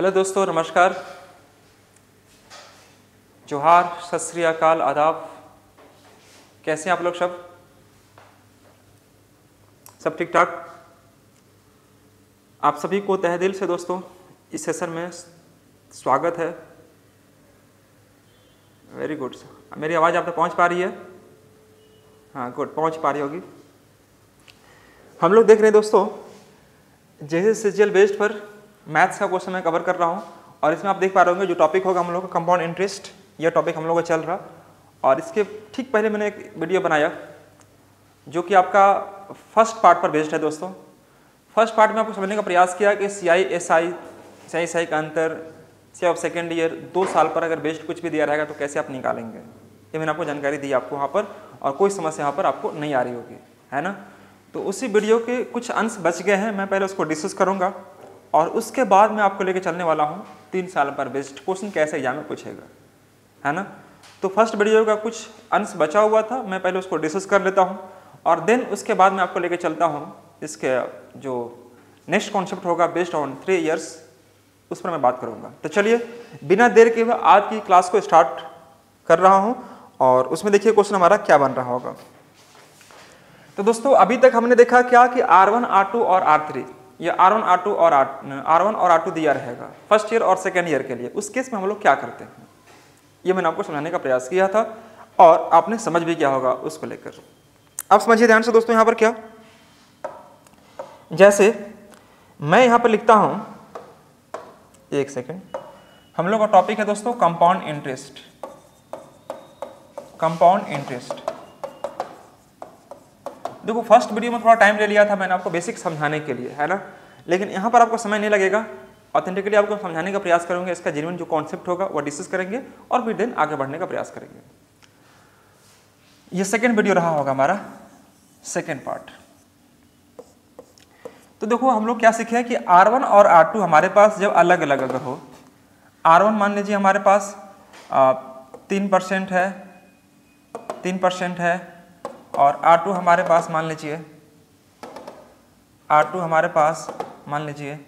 Hello दोस्तों, नमस्कार। जोहार, सत श्री अकाल, आदाब। कैसे हैं आप लोग सब? सब ठीक ठाक आप सभी को तह दिल से दोस्तों, इस सेशन में स्वागत है। वेरी गुड मेरी आवाज़ आप तक पहुँच पा रही है? हाँ गुड पहुँच पा रही होगी। हम लोग देख रहे हैं दोस्तों, जैसे सीजीएल बेस्ड पर मैथ्स का क्वेश्चन मैं कवर कर रहा हूँ और इसमें आप देख पा रहे होंगे जो टॉपिक होगा हम लोग का कंपाउंड इंटरेस्ट यह टॉपिक हम लोग का चल रहा। और इसके ठीक पहले मैंने एक वीडियो बनाया जो कि आपका फ़र्स्ट पार्ट पर बेस्ड है दोस्तों। फ़र्स्ट पार्ट में आपको समझने का प्रयास किया कि C I S I C I S I का अंतर सी ऑफ़ सेकेंड ईयर दो साल पर अगर बेस्ड कुछ भी दिया रहेगा तो कैसे आप निकालेंगे? ये मैंने आपको जानकारी दी आपको वहाँ पर और कोई समस्या यहाँ पर आपको नहीं आ रही होगी, है ना? तो उसी वीडियो के कुछ अंश बच गए हैं, मैं पहले उसको डिस्कस करूँगा। और उसके बाद मैं आपको लेके चलने वाला हूँ तीन साल पर बेस्ड क्वेश्चन कैसे एग्ज़ाम में पूछेगा। है ना? तो फ़र्स्ट वीडियो का कुछ अंश बचा हुआ था मैं पहले उसको डिस्कस कर लेता हूँ और देन उसके बाद मैं आपको लेके चलता हूँ। इसके जो नेक्स्ट कॉन्सेप्ट होगा बेस्ड ऑन थ्री ईयर्स उस पर मैं बात करूँगा। तो चलिए बिना देर के आज की क्लास को स्टार्ट कर रहा हूँ और उसमें देखिए क्वेश्चन हमारा क्या बन रहा होगा। तो दोस्तों अभी तक हमने देखा क्या कि R1, R2 और R3 या R1, R2 और R1 और R2 दिया रहेगा फ़र्स्ट ईयर और सेकेंड ईयर के लिए। उस केस में हम लोग क्या करते हैं? ये मैंने आपको समझाने का प्रयास किया था और आपने समझ भी किया होगा उसको लेकर। अब समझिए ध्यान से दोस्तों यहाँ पर क्या? जैसे मैं यहाँ पर लिखता हूँ एक सेकेंड हम लोग का टॉपिक है दोस्तों कंपाउंड इंटरेस्ट कंपाउंड इंटरेस्ट देखो फ़र्स्ट वीडियो में थोड़ा टाइम ले लिया था मैंने आपको बेसिक समझाने के लिए, है ना? लेकिन यहाँ पर आपको समय नहीं लगेगा। ऑथेंटिकली आपको समझाने का प्रयास करेंगे, इसका जेन्यून जो कॉन्सेप्ट होगा, वो डिस्कस करेंगे और फिर देन आगे बढ़ने का प्रयास करेंगे। ये सेकेंड वीडियो रहा होगा हमारा सेकेंड पार्ट तो देखो, हम लोग क्या सीखे कि R1 और R2 हमारे पास जब अलग अलग अगर हो R1 मान लीजिए हमारे पास तीन परसेंट है, तीन परसेंट है और R2 हमारे पास मान लीजिए R2 हमारे पास मान लीजिए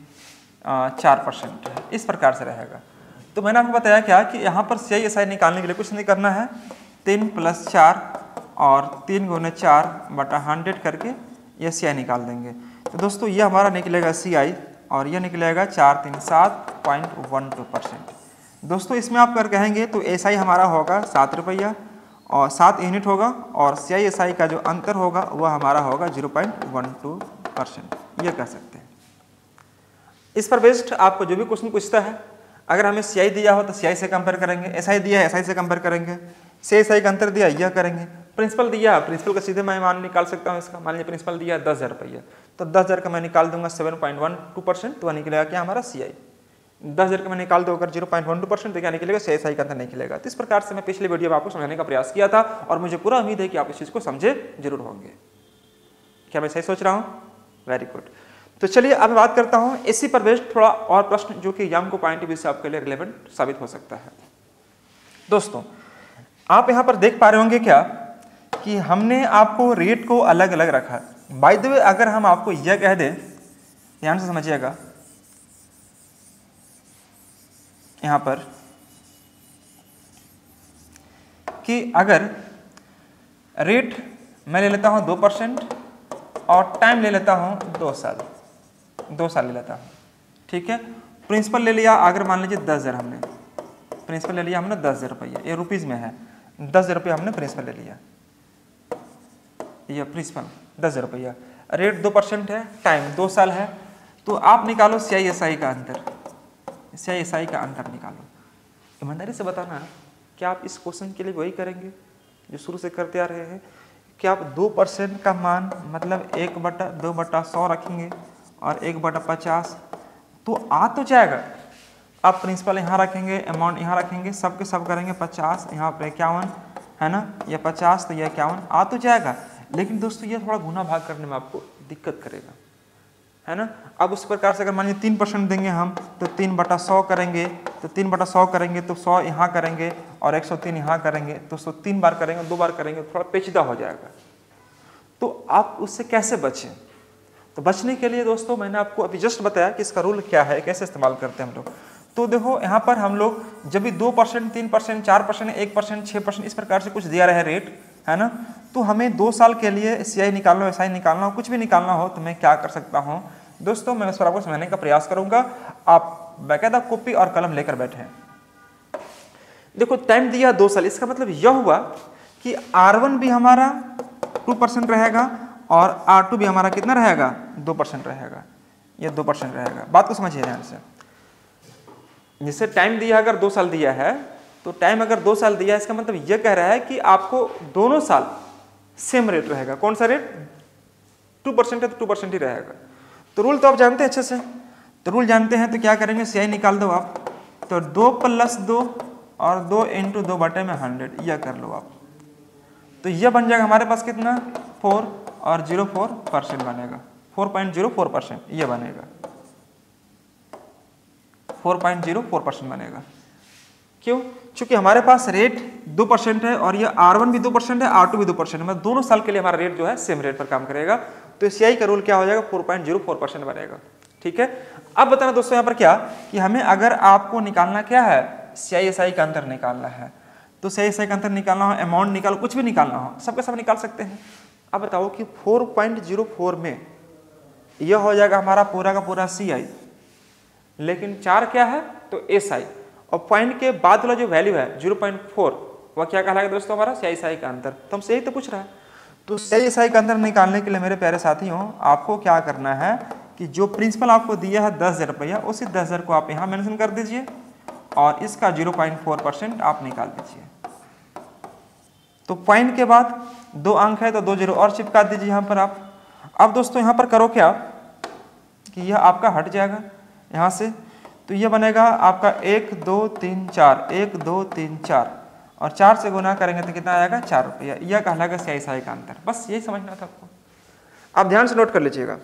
चार परसेंट है। इस प्रकार से रहेगा। तो मैंने आपको बताया क्या कि यहाँ पर सी आई निकालने के लिए कुछ नहीं करना है। तीन प्लस चार और तीन गुने चार बटा हंड्रेड करके ये सी आई निकाल देंगे। तो दोस्तों, ये हमारा निकलेगा सी आई और ये निकलेगा चार तीन सात पॉइंट वन टू परसेंट दोस्तों, इसमें आप कर कहेंगे तो एस आई हमारा होगा सात रुपया और सात यूनिट होगा और सी आई एस आई का जो अंतर होगा, वह हमारा होगा zero point one two percent ये कह सकते हैं। इस पर बेस्ड आपको जो भी क्वेश्चन पूछता है, अगर हमें सी आई दिया हो तो सी आई से कंपेयर करेंगे एस आई दिया है एसआई से कंपेयर करेंगे सी एस आई का अंतर दिया, यह करेंगे। प्रिंसिपल दिया प्रिंसिपल का सीधे मैं मान निकाल सकता हूँ इसका। मान लीजिए प्रिंसिपल दिया दस हज़ार रुपया। तो दस हज़ार का मैं निकाल दूँगा seven point one two percent तो वह निकलेगा क्या हमारा सी आई दस हज़ार का मैं निकाल दो, अगर zero point one two percent क्या निकलेगा सी एस आई का अंतर निकलेगा तो इस प्रकार से मैं पिछले वीडियो में आपको समझाने का प्रयास किया था और मुझे पूरा उम्मीद है कि आप इस चीज़ को समझे ज़रूर होंगे। क्या मैं सही सोच रहा हूँ? वेरी गुड तो चलिए अब बात करता हूँ। इसी पर बेस्ड थोड़ा और प्रश्न, जो कि यम को पॉइंट व्यू से आपके लिए रिलेवेंट साबित हो सकता है। दोस्तों, आप यहाँ पर देख पा रहे होंगे क्या कि हमने आपको रेट को अलग अलग रखा। बाय द वे अगर हम आपको यह कह दें, ध्यान से समझिएगा यहाँ पर, कि अगर रेट मैं ले लेता हूँ दो परसेंट और टाइम ले लेता हूँ दो साल दो साल ले लेता हूँ, ठीक है? प्रिंसिपल ले लिया, अगर मान लीजिए दस हज़ार हमने प्रिंसिपल ले लिया हमने दस हज़ार रुपया, ये रुपीज़ में है, दस हज़ार रुपया हमने प्रिंसिपल ले लिया, ये प्रिंसिपल दस हज़ार रुपया। रेट दो परसेंट है टाइम दो साल है तो आप निकालो सी आई एस आई का अंतर। सी एस आई का अंतर निकालो। ईमानदारी से बताना, क्या आप इस क्वेश्चन के लिए वही करेंगे जो शुरू से करते आ रहे हैं? कि आप दो परसेंट का मान मतलब एक बटा, दो बटा सौ रखेंगे और एक बटा पचास? तो आ तो जाएगा। आप प्रिंसिपल यहाँ रखेंगे, अमाउंट यहाँ रखेंगे सब के सब करेंगे पचास, यहाँ पर इक्यावन, है ना? ये पचास तो ये इक्यावन, आ तो जाएगा। लेकिन दोस्तों, ये थोड़ा गुना भाग करने में आपको दिक्कत करेगा। है ना? अब उस प्रकार से अगर मान लीजिए तीन परसेंट देंगे हम तो तीन बटा सौ करेंगे तो तीन बटा सौ करेंगे तो सौ यहाँ करेंगे और एक सौ तीन यहाँ करेंगे तो सौ तीन बार करेंगे, दो बार करेंगे, थोड़ा पेचीदा हो जाएगा। तो आप उससे कैसे बचें? तो बचने के लिए दोस्तों, मैंने आपको अभी जस्ट बताया कि इसका रूल क्या है, कैसे इस्तेमाल करते हैं हम लोग। तो देखो, यहाँ पर हम लोग जब भी दो परसेंट तीन परसेंट चार परसेंट एक परसेंट छः परसेंट इस प्रकार से कुछ दिया रहे रेट है ना? तो हमें दो साल के लिए सी आई निकालना हो एस आई निकालना हो, कुछ भी निकालना हो तो मैं क्या कर सकता हूँ? दोस्तों, मैं इस पर आपको समझने का प्रयास करूँगा। आप बाकायदा कॉपी और कलम लेकर बैठे। देखो टाइम दिया दो साल, इसका मतलब यह हुआ कि आर वन भी हमारा टू परसेंट रहेगा और आर टू भी हमारा कितना रहेगा? दो परसेंट रहेगा। ये दो परसेंट रहेगा। बात को समझिए ध्यान से। जिससे टाइम दिया, अगर दो साल दिया है तो टाइम अगर दो साल दिया, इसका मतलब यह कह रहा है कि आपको दोनों साल सेम रेट रहेगा। कौन सा रेट टू परसेंट है तो टू परसेंट ही रहेगा। तो रूल तो आप जानते हैं अच्छे से। तो रूल जानते हैं तो क्या करेंगे? सी निकाल दो आप। तो दो प्लस दो और दो इंटू दो बटे में हंड्रेड यह कर लो आप। तो यह बन जाएगा हमारे पास कितना? फोर और ज़ीरो फोर परसेंट बनेगा। Four point zero four percent यह बनेगा। Four point zero four percent बनेगा। क्यों? क्योंकि हमारे पास रेट दो परसेंट है और ये आर वन भी दो परसेंट है आर टू भी दो परसेंट है मतलब दोनों साल के लिए हमारा रेट जो है सेम रेट पर काम करेगा। तो सीआई का रूल क्या हो जाएगा? Four point zero four percent बनेगा। ठीक है? अब बताना दोस्तों यहाँ पर क्या? कि हमें अगर आपको निकालना क्या है? सी आई एस आई का अंतर निकालना है। तो सी आई एस आई का अंतर निकालना हो अमाउंट निकालो, कुछ भी निकालना हो, सबके सब निकाल सकते हैं। अब बताओ कि फोर पॉइंट ज़ीरो फोर में यह हो जाएगा हमारा पूरा का पूरा सी आई लेकिन चार क्या है? तो एस आई और पॉइंट के बाद वाला जो वैल्यू है ज़ीरो पॉइंट फोर वह क्या कहलाएगा दोस्तों हमारा? सी आई एस आई का अंतर। तो हमसे यही तो पूछ रहा है। तो सी आई एस आई का अंतर निकालने के लिए मेरे प्यारे साथियों, आपको क्या करना है कि जो प्रिंसिपल आपको दिया है दस हज़ार रुपया, उसी दस हज़ार को आप यहाँ मेंशन कर दीजिए और इसका ज़ीरो पॉइंट फोर परसेंट आप निकाल दीजिए। तो पॉइंट के बाद दो अंक है तो दो ज़ीरो और चिपका दीजिए यहाँ पर आप। अब दोस्तों यहाँ पर करो क्या कि यह आपका हट जाएगा यहाँ से। तो यह बनेगा आपका एक, दो, तीन, चार। एक, दो, तीन, चार। और चार से गुना करेंगे तो कितना आएगा? चार रुपया। यह कहलाएगा स्याही साई का अंतर बस यही समझना था आपको। आप ध्यान से नोट कर लीजिएगा।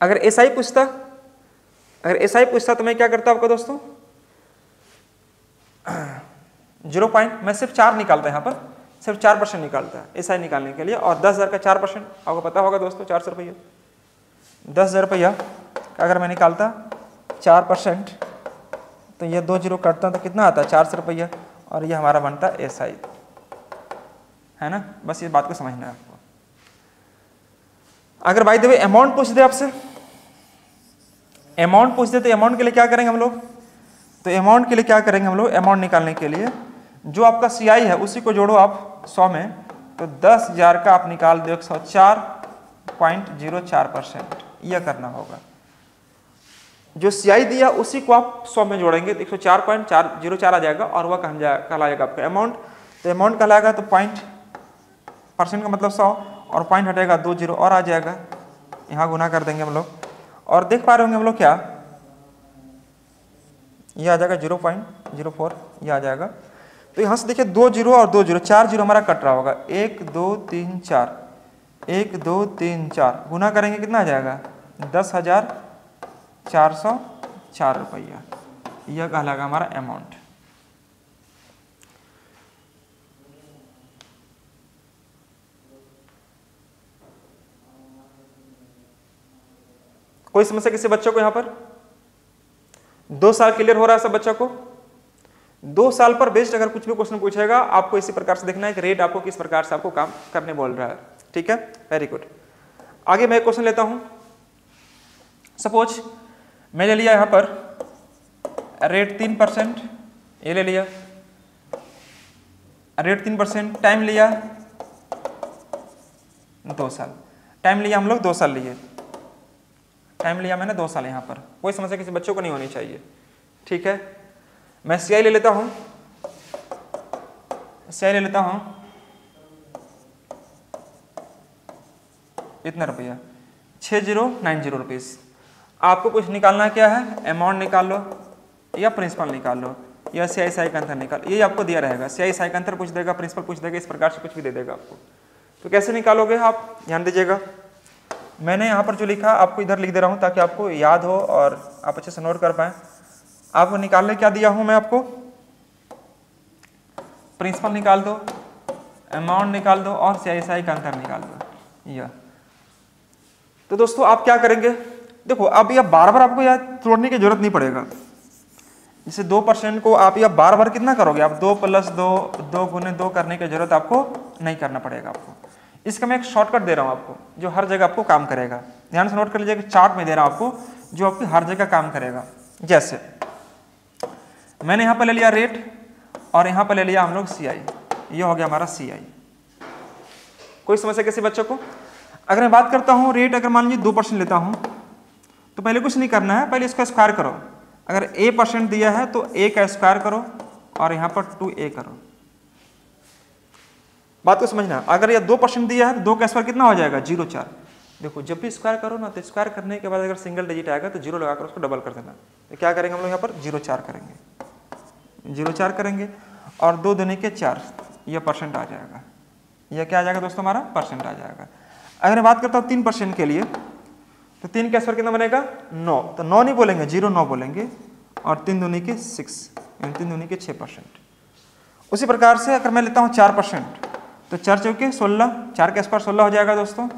अगर एस आई पूछता, अगर एस आई पूछता तो मैं क्या करता आपका दोस्तों? ज़ीरो पॉइंट, मैं सिर्फ़ चार निकालता यहाँ पर। सिर्फ़ चार परसेंट निकालता है एस आई निकालने के लिए। और दस हज़ार का चार परसेंट आपको पता होगा दोस्तों, चार सौ रुपया। दस हज़ार रुपया। अगर मैं निकालता चार परसेंट तो ये दो ज़ीरो कटता तो कितना आता चार सौ रुपया। और ये हमारा बनता है एस आई है ना? बस इस बात को समझना है आपको। अगर बाई द अमाउंट पूछ दे आपसे। अमाउंट पूछ दे तो अमाउंट के लिए क्या करेंगे हम लोग? तो अमाउंट के लिए क्या करेंगे हम लोग? अमाउंट निकालने के लिए जो आपका CI है, उसी को जोड़ो आप सौ में। तो दस हज़ार का आप निकाल दो एक सौ चार पॉइंट ज़ीरो चार परसेंट। यह करना होगा। जो सी दिया उसी को आप सौ में जोड़ेंगे तो एक सौ चार पॉइंट चार, ज़ीरो चार आ जाएगा और वह कहा कहलाएगा आपका अमाउंट तो अमाउंट कहलाएगा तो पॉइंट परसेंट का मतलब सौ और पॉइंट हटेगा दो, ज़ीरो और आ जाएगा। यहाँ गुना कर देंगे हम लोग। और देख पा रहे होंगे हम लोग क्या? ये आ जाएगा ज़ीरो पॉइंट, ज़ीरो फोर, ये आ जाएगा। तो यहाँ से देखिए दो, ज़ीरो और दो, ज़ीरो, चार, ज़ीरो हमारा कट रहा होगा। एक, दो, तीन, चार। एक, दो, तीन, चार। गुना करेंगे कितना आ जाएगा? दस हज़ार चार सौ चार रुपया। यह कहलाएगा हमारा अमाउंट कोई समस्या किसी बच्चों को यहाँ पर? दो साल क्लियर हो रहा है सब बच्चों को? दो साल पर बेस्ड अगर कुछ भी क्वेश्चन पूछेगा, आपको इसी प्रकार से देखना है कि रेट आपको किस प्रकार से आपको काम करने बोल रहा है। ठीक है? वेरी गुड आगे मैं क्वेश्चन लेता हूँ। सपोज़ मैं ले लिया यहाँ पर रेट तीन परसेंट ये ले लिया। रेट तीन परसेंट टाइम लिया। दो साल। टाइम लिया हम लोग, दो साल लिए। टाइम लिया मैंने दो साल यहाँ पर। कोई समस्या किसी बच्चों को नहीं होनी चाहिए। ठीक है? मैं सीआई ले लेता हूँ। सी ले लेता हूँ। इतना रुपया। छः ज़ीरो, नाइन ज़ीरो रुपीज़ आपको कुछ निकालना क्या है? अमाउंट निकाल लो या प्रिंसिपल निकाल लो या सी आई सी का अंतर निकाल ये आपको दिया रहेगा। सी आई सी का अंतर पूछ देगा प्रिंसिपल पूछ देगा, इस प्रकार से कुछ भी दे देगा आपको। तो कैसे निकालोगे आप? ध्यान दीजिएगा। मैंने यहाँ पर जो लिखा, आपको इधर लिख दे रहा हूँ ताकि आपको याद हो और आप अच्छे से नोट कर पाए। आपको निकालने क्या दिया हूँ मैं आपको? प्रिंसिपल निकाल दो अमाउंट निकाल दो और सी आई का अंतर निकाल दो। यह। तो दोस्तों, आप क्या करेंगे? देखो, अब यह बार बार आपको यह तोड़ने की ज़रूरत नहीं पड़ेगा। जैसे दो परसेंट को आप यह बार बार कितना करोगे? आप दो प्लस दो दो गुने दो करने की ज़रूरत आपको नहीं करना पड़ेगा आपको। इसका मैं एक शॉर्टकट दे रहा हूँ आपको, जो हर जगह आपको काम करेगा। ध्यान से नोट कर लीजिए चार्ट में दे रहा हूँ आपको, जो आपकी हर जगह काम करेगा। जैसे, मैंने यहाँ पर ले लिया रेट और यहाँ पर ले लिया हम लोग सी आई ये हो गया हमारा सी आई कोई समस्या कैसे बच्चों को? अगर मैं बात करता हूँ रेट अगर मान लीजिए दो परसेंट लेता हूँ तो पहले कुछ नहीं करना है, पहले इसका स्क्वायर करो। अगर ए परसेंट दिया है तो ए का स्क्वायर करो और यहाँ पर टू ए करो। बात को समझना अगर यह दो परसेंट दिया है तो दो का स्क्वायर कितना हो जाएगा? ज़ीरो चार। देखो, जब भी स्क्वायर करो ना तो स्क्वायर करने के बाद अगर सिंगल डिजिट आएगा तो ज़ीरो लगाकर उसको डबल कर देना। तो क्या करेंगे हम लोग यहाँ पर? ज़ीरो चार करेंगे। ज़ीरो चार करेंगे और दो देने के चार, यह परसेंट आ जाएगा। यह क्या आ जाएगा दोस्तों हमारा? परसेंट आ जाएगा। अगर मैं बात करता हूँ तीन परसेंट के लिए तो तीन का स्क्वायर कितना बनेगा? नौ। तो नौ नहीं बोलेंगे, ज़ीरो नौ बोलेंगे और तीन दूनी के सिक्स यानी तीन दूनी के छः परसेंट उसी प्रकार से अगर मैं लेता हूँ चार परसेंट तो चार चौके सोलह, चार का स्क्वायर सोलह हो जाएगा दोस्तों।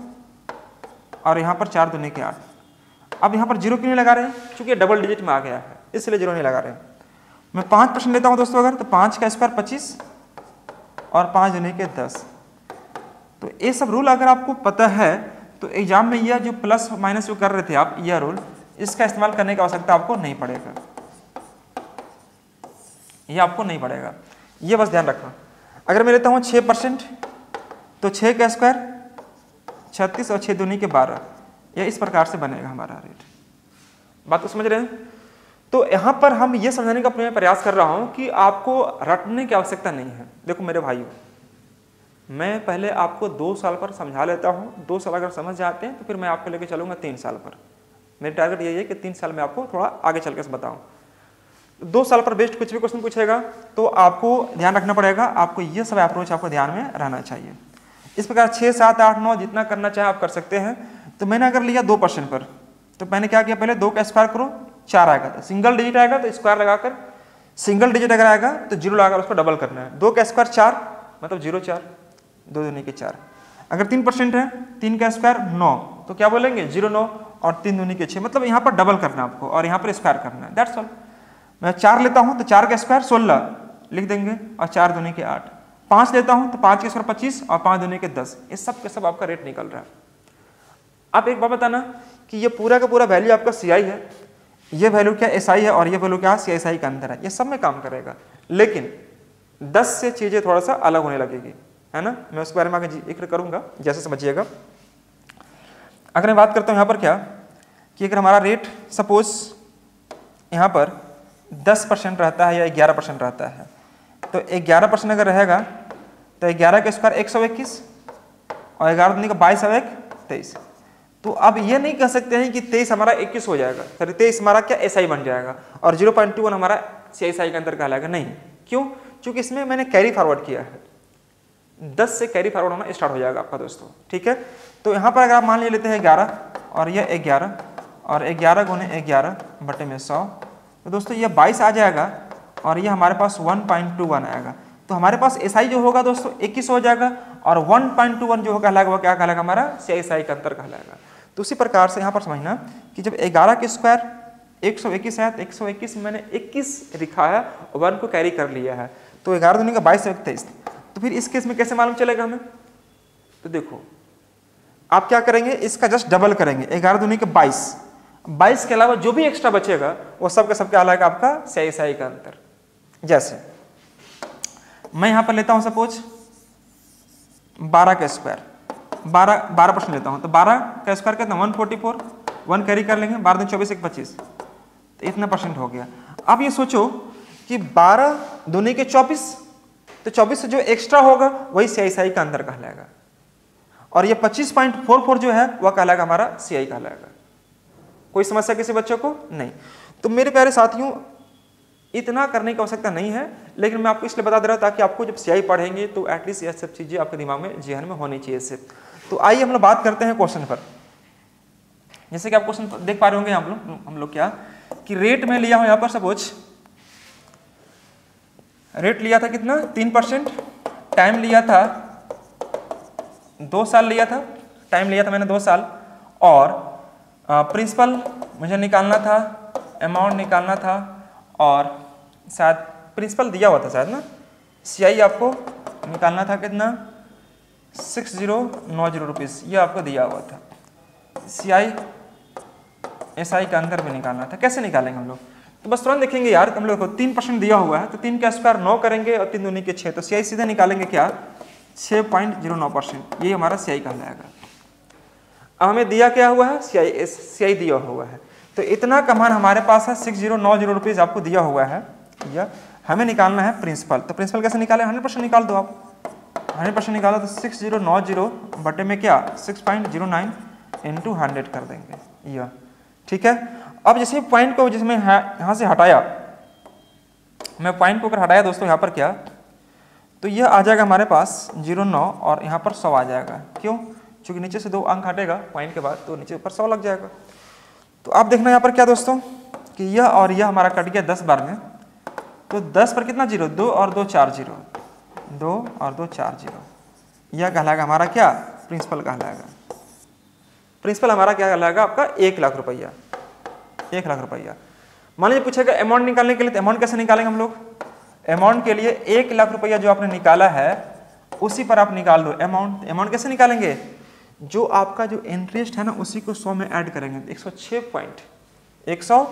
और यहाँ पर चार दूनी के आठ। अब यहाँ पर ज़ीरो क्यों नहीं लगा रहे? चूँकि डबल डिजिट में आ गया है, इसलिए ज़ीरो नहीं लगा रहे। मैं पाँच परसेंट लेता हूँ दोस्तों अगर तो पाँच का स्क्वायर पच्चीस और पाँच दूनी के दस। तो ये सब रूल अगर आपको पता है तो एग्ज़ाम में यह जो प्लस माइनस जो कर रहे थे आप यह रूल इसका इस्तेमाल करने की आवश्यकता आपको नहीं पड़ेगा। यह आपको नहीं पड़ेगा। यह बस ध्यान रखना। अगर मैं लेता हूँ छः परसेंट तो छः का स्क्वायर छत्तीस और छः दूनी के बारह। यह इस प्रकार से बनेगा हमारा रेट बात को समझ रहे हैं? तो यहाँ पर हम ये समझाने का प्रयास कर रहा हूँ कि आपको रटने की आवश्यकता नहीं है। देखो मेरे भाइयों मैं पहले आपको दो साल पर समझा लेता हूँ। दो साल अगर समझ जाते हैं तो फिर मैं आपको लेके चलूँगा तीन साल पर। मेरी टारगेट यही है कि तीन साल में आपको थोड़ा आगे चल के बताऊँ। दो साल पर बेस्ट कुछ भी क्वेश्चन पूछेगा तो आपको ध्यान रखना पड़ेगा, आपको ये सब अप्रोच आपको ध्यान में रहना चाहिए। इस प्रकार छः, सात, आठ, नौ जितना करना चाहे आप कर सकते हैं। तो मैंने अगर लिया दो परसेंट पर तो मैंने क्या किया पहले? दो का स्क्वायर करो, चार आएगा तो सिंगल डिजिट आएगा तो स्क्वायर लगाकर सिंगल डिजिट अगर आएगा तो ज़ीरो लगाकर उसको डबल करना है। दो का स्क्वायर चार मतलब ज़ीरो चार। दो दूनी के चार। अगर तीन परसेंट है, तीन का स्क्वायर नौ तो क्या बोलेंगे? ज़ीरो नौ और तीन दूनी के छः मतलब यहाँ पर डबल करना आपको और यहाँ पर स्क्वायर करना है। दैट्स ऑल मैं चार लेता हूँ तो चार का स्क्वायर सोलह, लिख देंगे, और चार दूनी के आठ। पाँच लेता हूँ तो पाँच के स्क्वायर पच्चीस और पाँच दूनी के दस। ये सब के सब आपका रेट निकल रहा है। आप एक बात बताना कि ये पूरा का पूरा वैल्यू आपका सीआई है। ये वैल्यू क्या एसआई है और ये वैल्यू क्या सी एस का अंदर है। ये सब में काम करेगा। लेकिन दस से चीज़ें थोड़ा सा अलग होने लगेगी। है ना? मैं उसके बारे में आगे ज़िक्र करूँगा, जैसे समझिएगा। अगर मैं बात करता हूँ यहाँ पर क्या? कि अगर हमारा रेट सपोज़ यहाँ पर 10 परसेंट रहता है या 11 परसेंट रहता है तो 11 परसेंट अगर रहेगा तो 11 के स्क्वायर एक सौ इक्कीस और ग्यारह दिन का बाईस और एक तेईस तो अब ये नहीं कह सकते हैं कि तेईस हमारा इक्कीस हो जाएगा। सॉरी तेईस हमारा क्या एसआई बन जाएगा और ज़ीरो पॉइंट टू वन हमारा सी के अंदर कहलाएगा। नहीं। क्यों? क्योंकि इसमें मैंने कैरी फॉरवर्ड किया है। दस से कैरी फॉरवर्ड होना स्टार्ट हो जाएगा आपका दोस्तों, ठीक है? तो यहाँ पर अगर आप मान लेते हैं ग्यारह, और यह ग्यारह, और ग्यारह गुने ग्यारह बटे में सौ तो दोस्तों यह बाईस आ जाएगा, और ये हमारे पास वन पॉइंट टू वन आएगा। तो हमारे पास एसआई जो होगा दोस्तों, इक्कीस हो जाएगा, और वन पॉइंट टू वन जो कहलाएगा वो क्या कहलाएगा हमारा? सी एस आई का अंतर कहलाएगा। तो उसी प्रकार से यहाँ पर समझना कि जब ग्यारह के स्क्वायर एक सौ इक्कीस है तो एक सौ इक्कीस मैंने इक्कीस लिखा है और वन को कैरी कर लिया है। तो ग्यारह दुनिया का बाईस तेईस तो फिर इस केस में कैसे मालूम चलेगा हमें? तो देखो, आप क्या करेंगे? इसका जस्ट डबल करेंगे। ग्यारह दुनी के बाईस। बाईस के अलावा जो भी एक्स्ट्रा बचेगा, वो सब का सब क्या हालाँकि आपका सही सही का अंतर। जैसे, मैं यहाँ पर लेता हूँ सपोज़ बारह का स्क्वायर बारह बारह परसेंट लेता हूँ। तो बारह का स्क्वायर कितना? One forty four one carry कर लेंगे। बारह दिन चौबीस, एक पच्चीस। तो इतना परसेंट हो गया। अब ये सोचो कि बारह दुनी के चौबीस तो 24 से जो एक्स्ट्रा होगा, वही सी का अंदर कहलाएगा। और ये 25.44 जो है, वह कहलाएगा हमारा सी आई कहलाएगा। कोई समस्या किसी बच्चे को? नहीं। तो मेरे प्यारे साथियों, इतना करने की आवश्यकता नहीं है, लेकिन मैं आपको इसलिए बता दे रहा ताकि आपको जब सीआई पढ़ेंगे तो एटलीस्ट यह सब चीज़ें आपके दिमाग में जहन में होनी चाहिए इससे। तो आइए हम लोग बात करते हैं क्वेश्चन पर। जैसे कि आप क्वेश्चन देख पा रहे होंगे हम लोग हम लोग क्या? कि रेट में लिया हूँ यहाँ पर सपोज़ रेट लिया था कितना? तीन परसेंट। टाइम लिया था, दो साल लिया था। टाइम लिया था मैंने दो साल। और प्रिंसिपल मुझे निकालना था अमाउंट निकालना था, और शायद प्रिंसिपल दिया हुआ था शायद ना? सीआई आपको निकालना था कितना? सिक्स ज़ीरो नौ ज़ीरो रुपीज़ ये आपको दिया हुआ था। सी आई एस आई का अंदर भी निकालना था। कैसे निकालेंगे हम लोग? तो बस तुरंत देखेंगे, यार, हम लोग को तीन परसेंट दिया हुआ है तो तीन का स्क्वायर नौ करेंगे और तीन दूनी के छः तो सी आई सीधे निकालेंगे क्या? छः पॉइंट ज़ीरो नौ परसेंट। ये हमारा सी आई कहलाएगा। अब हमें दिया क्या हुआ है? सी आई एस सी आई दिया हुआ है। तो इतना कमान हमारे पास है, सिक्स ज़ीरो नौ ज़ीरो रुपीज़ आपको दिया हुआ है। या हमें निकालना है प्रिंसिपल। तो प्रिंसिपल कैसे निकाले? हंड्रेड परसेंट निकाल दो आप। हंड्रेड परसेंट निकालो तो सिक्स ज़ीरो नौ ज़ीरो बटे में क्या? Six point zero nine into hundred कर देंगे। यह ठीक है? अब जैसे पॉइंट को जिसमें यहाँ से हटाया, मैं पॉइंट को अगर हटाया दोस्तों, यहाँ पर क्या? तो यह आ जाएगा हमारे पास ज़ीरो नौ और यहाँ पर सौ आ जाएगा। क्यों? क्योंकि नीचे से दो अंक हटेगा पॉइंट के बाद तो नीचे ऊपर सौ लग जाएगा। तो आप देखना यहाँ पर क्या दोस्तों? कि यह और यह हमारा कट गया दस बार में। तो दस पर कितना ज़ीरो? दो और दो चार ज़ीरो। दो और दो चार ज़ीरो। यह कहलाएगा हमारा क्या? प्रिंसिपल कहलाएगा। प्रिंसिपल हमारा क्या कहलाएगा? आपका एक लाख रुपया। एक लाख रुपया। मान लीजिए पूछेगा अमाउंट निकालने के लिए तो अमाउंट कैसे निकालेंगे हम लोग? अमाउंट के लिए एक लाख रुपया जो आपने निकाला है, उसी पर आप निकाल दो अमाउंट अमाउंट कैसे निकालेंगे? जो आपका जो इंटरेस्ट है ना, उसी को सौ में ऐड करेंगे। एक सौ छः पॉइंट एक सौ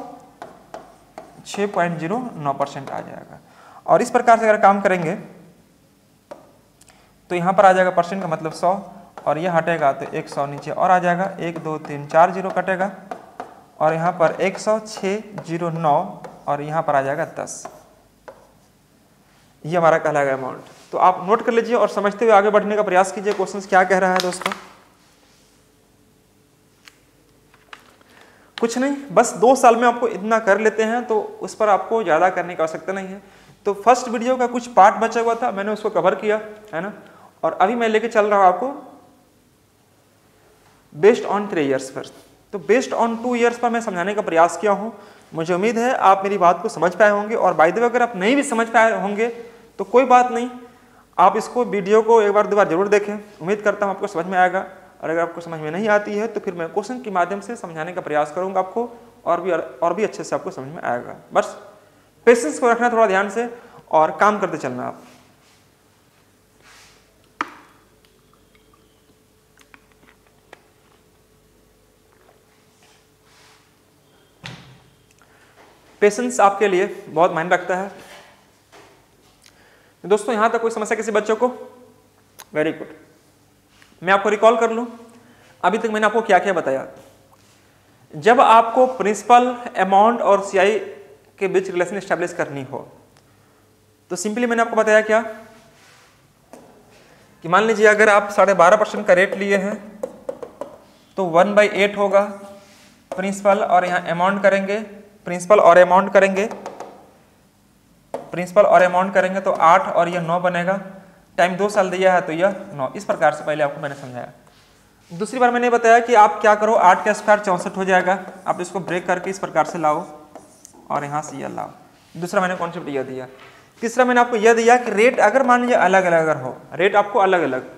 छः पॉइंट ज़ीरो नौ परसेंट आ जाएगा। और इस प्रकार से अगर काम करेंगे तो यहाँ पर आ जाएगा परसेंट का मतलब सौ, और यह हटेगा तो एक सौ नीचे और आ जाएगा। एक, दो, तीन, चार ज़ीरो कटेगा। और यहाँ पर एक सौ छः ज़ीरो नौ और यहाँ पर आ जाएगा दस। ये हमारा कहलाएगा अमाउंट तो आप नोट कर लीजिए और समझते हुए आगे बढ़ने का प्रयास कीजिए क्वेश्चन क्या कह रहा है दोस्तों? कुछ नहीं, बस दो साल में आपको इतना कर लेते हैं तो उस पर आपको ज़्यादा करने की आवश्यकता नहीं है। तो फ़र्स्ट वीडियो का कुछ पार्ट बचा हुआ था, मैंने उसको कवर किया, है ना? और अभी मैं लेके चल रहा हूँ आपको बेस्ड ऑन थ्री ईयर्स पर तो बेस्ड ऑन टू ईयर्स पर मैं समझाने का प्रयास किया हूँ। मुझे उम्मीद है आप मेरी बात को समझ पाए होंगे और बाई द अगर आप नहीं भी समझ पाए होंगे तो कोई बात नहीं। आप इसको वीडियो को एक बार दो बार ज़रूर देखें। उम्मीद करता हूँ आपको समझ में आएगा। और अगर आपको समझ में नहीं आती है तो फिर मैं क्वेश्चन के माध्यम से समझाने का प्रयास करूँगा आपको और भी और भी अच्छे से आपको समझ में आएगा। बस पेशेंस को रखना थोड़ा ध्यान से और काम करते चलना आप। पेशेंस आपके लिए बहुत मायने रखता है। दोस्तों, यहाँ तक कोई समस्या किसी बच्चों को? वेरी गुड मैं आपको रिकॉल कर लूँ। अभी तक मैंने आपको क्या क्या बताया। जब आपको प्रिंसिपल अमाउंट और सीआई के बीच रिलेशन स्टैब्लिश करनी हो तो सिंपली मैंने आपको बताया क्या? कि मान लीजिए अगर आप साढ़े बारह परसेंट का रेट लिए हैं तो वन बाई एट होगा। प्रिंसिपल और यहाँ अमाउंट करेंगे। प्रिंसिपल और अमाउंट करेंगे। प्रिंसिपल और अमाउंट करेंगे तो आठ और यह नौ बनेगा। टाइम दो साल दिया है तो यह नौ। इस प्रकार से पहले आपको मैंने समझाया। दूसरी बार मैंने बताया कि आप क्या करो, आठ का स्क्वायर चौंसठ हो जाएगा। आप इसको ब्रेक करके इस प्रकार से लाओ और यहाँ से यह लाओ। दूसरा मैंने कॉन्सेप्ट यह दिया। तीसरा मैंने आपको यह दिया कि रेट अगर मान लीजिए अलग अलग अगर हो रेट आपको अलग अलग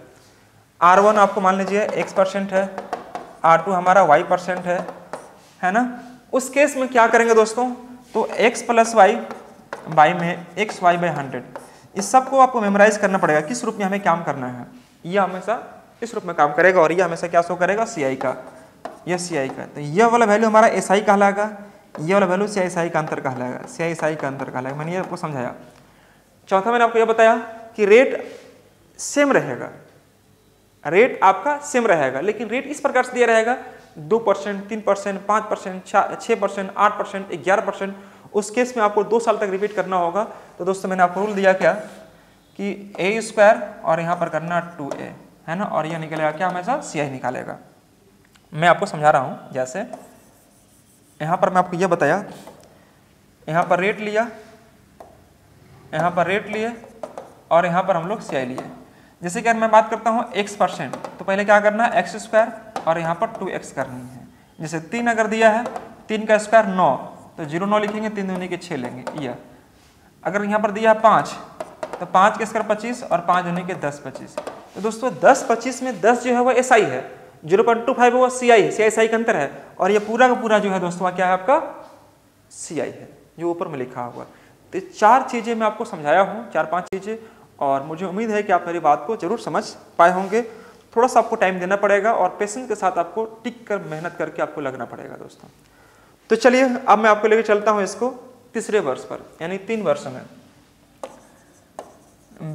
आर वन आपको मान लीजिए एक्स परसेंट है आर टू हमारा वाई परसेंट है है ना? उस केस में क्या करेंगे दोस्तों? तो एक्स प्लस वाई बाई में एक्स वाई बाई हंड्रेड इस सबको आपको मेमोराइज करना पड़ेगा, किस रूप में हमें काम करना है। यह हमेशा इस रूप में काम करेगा और यह हमेशा क्या शो करेगा? सी आई का। यह सी का। तो यह वाला वैल्यू हमारा एस आई कहलाएगा यह वाला वैल्यू सी आई का अंतर कहलाएगा सी आई का अंतर कहलाएगा। मैंने ये आपको समझाया। चौथा मैंने आपको यह बताया कि रेट सेम रहेगा। रेट आपका सेम रहेगा, लेकिन रेट इस प्रकार से दिया रहेगा दो परसेंट, तीन परसेंट, पाँच परसेंट, छः परसेंट, आठ परसेंट, ग्यारह परसेंट, उस केस में आपको दो साल तक रिपीट करना होगा। तो दोस्तों, मैंने आपको रूल दिया क्या? कि ए स्क्वायर और यहाँ पर करना टू ए है ना? और यह निकलेगा क्या हमेशा सी आई निकालेगा। मैं आपको समझा रहा हूँ, जैसे यहाँ पर मैं आपको यह बताया, यहाँ पर रेट लिया, यहाँ पर रेट लिए और यहाँ पर हम लोग सी आई लिए। जैसे कि अगर मैं बात करता हूँ एक्स परसेंट तो पहले क्या करना है? एक्स स्क्वायर और यहाँ पर टू एक्स करनी है। जैसे तीन अगर दिया है, तीन का स्क्वायर नौ तो ज़ीरो नौ लिखेंगे, तीन दूनी के छः लेंगे यह अगर यहाँ पर दिया है पाँच तो पाँच के स्क्वायर पच्चीस और पाँच दूनी के दस पच्चीस। तो दोस्तों, दस पच्चीस में दस जो है वो एस आई है। ज़ीरो पॉइंट टू फाइव वो सी आई सी आई सी आई का अंतर है। और ये पूरा का पूरा जो है दोस्तों क्या है आपका? सी आई है, जो ऊपर में लिखा हुआ तो चार चीज़ें मैं आपको समझाया हूँ, चार पाँच चीज़ें। और मुझे उम्मीद है कि आप मेरी बात को ज़रूर समझ पाए होंगे। थोड़ा सा आपको टाइम देना पड़ेगा और पेशेंस के साथ आपको टिक कर मेहनत करके आपको लगना पड़ेगा दोस्तों। तो चलिए, अब मैं आपको लेके चलता हूँ इसको तीसरे वर्ष पर, यानी तीन वर्ष में।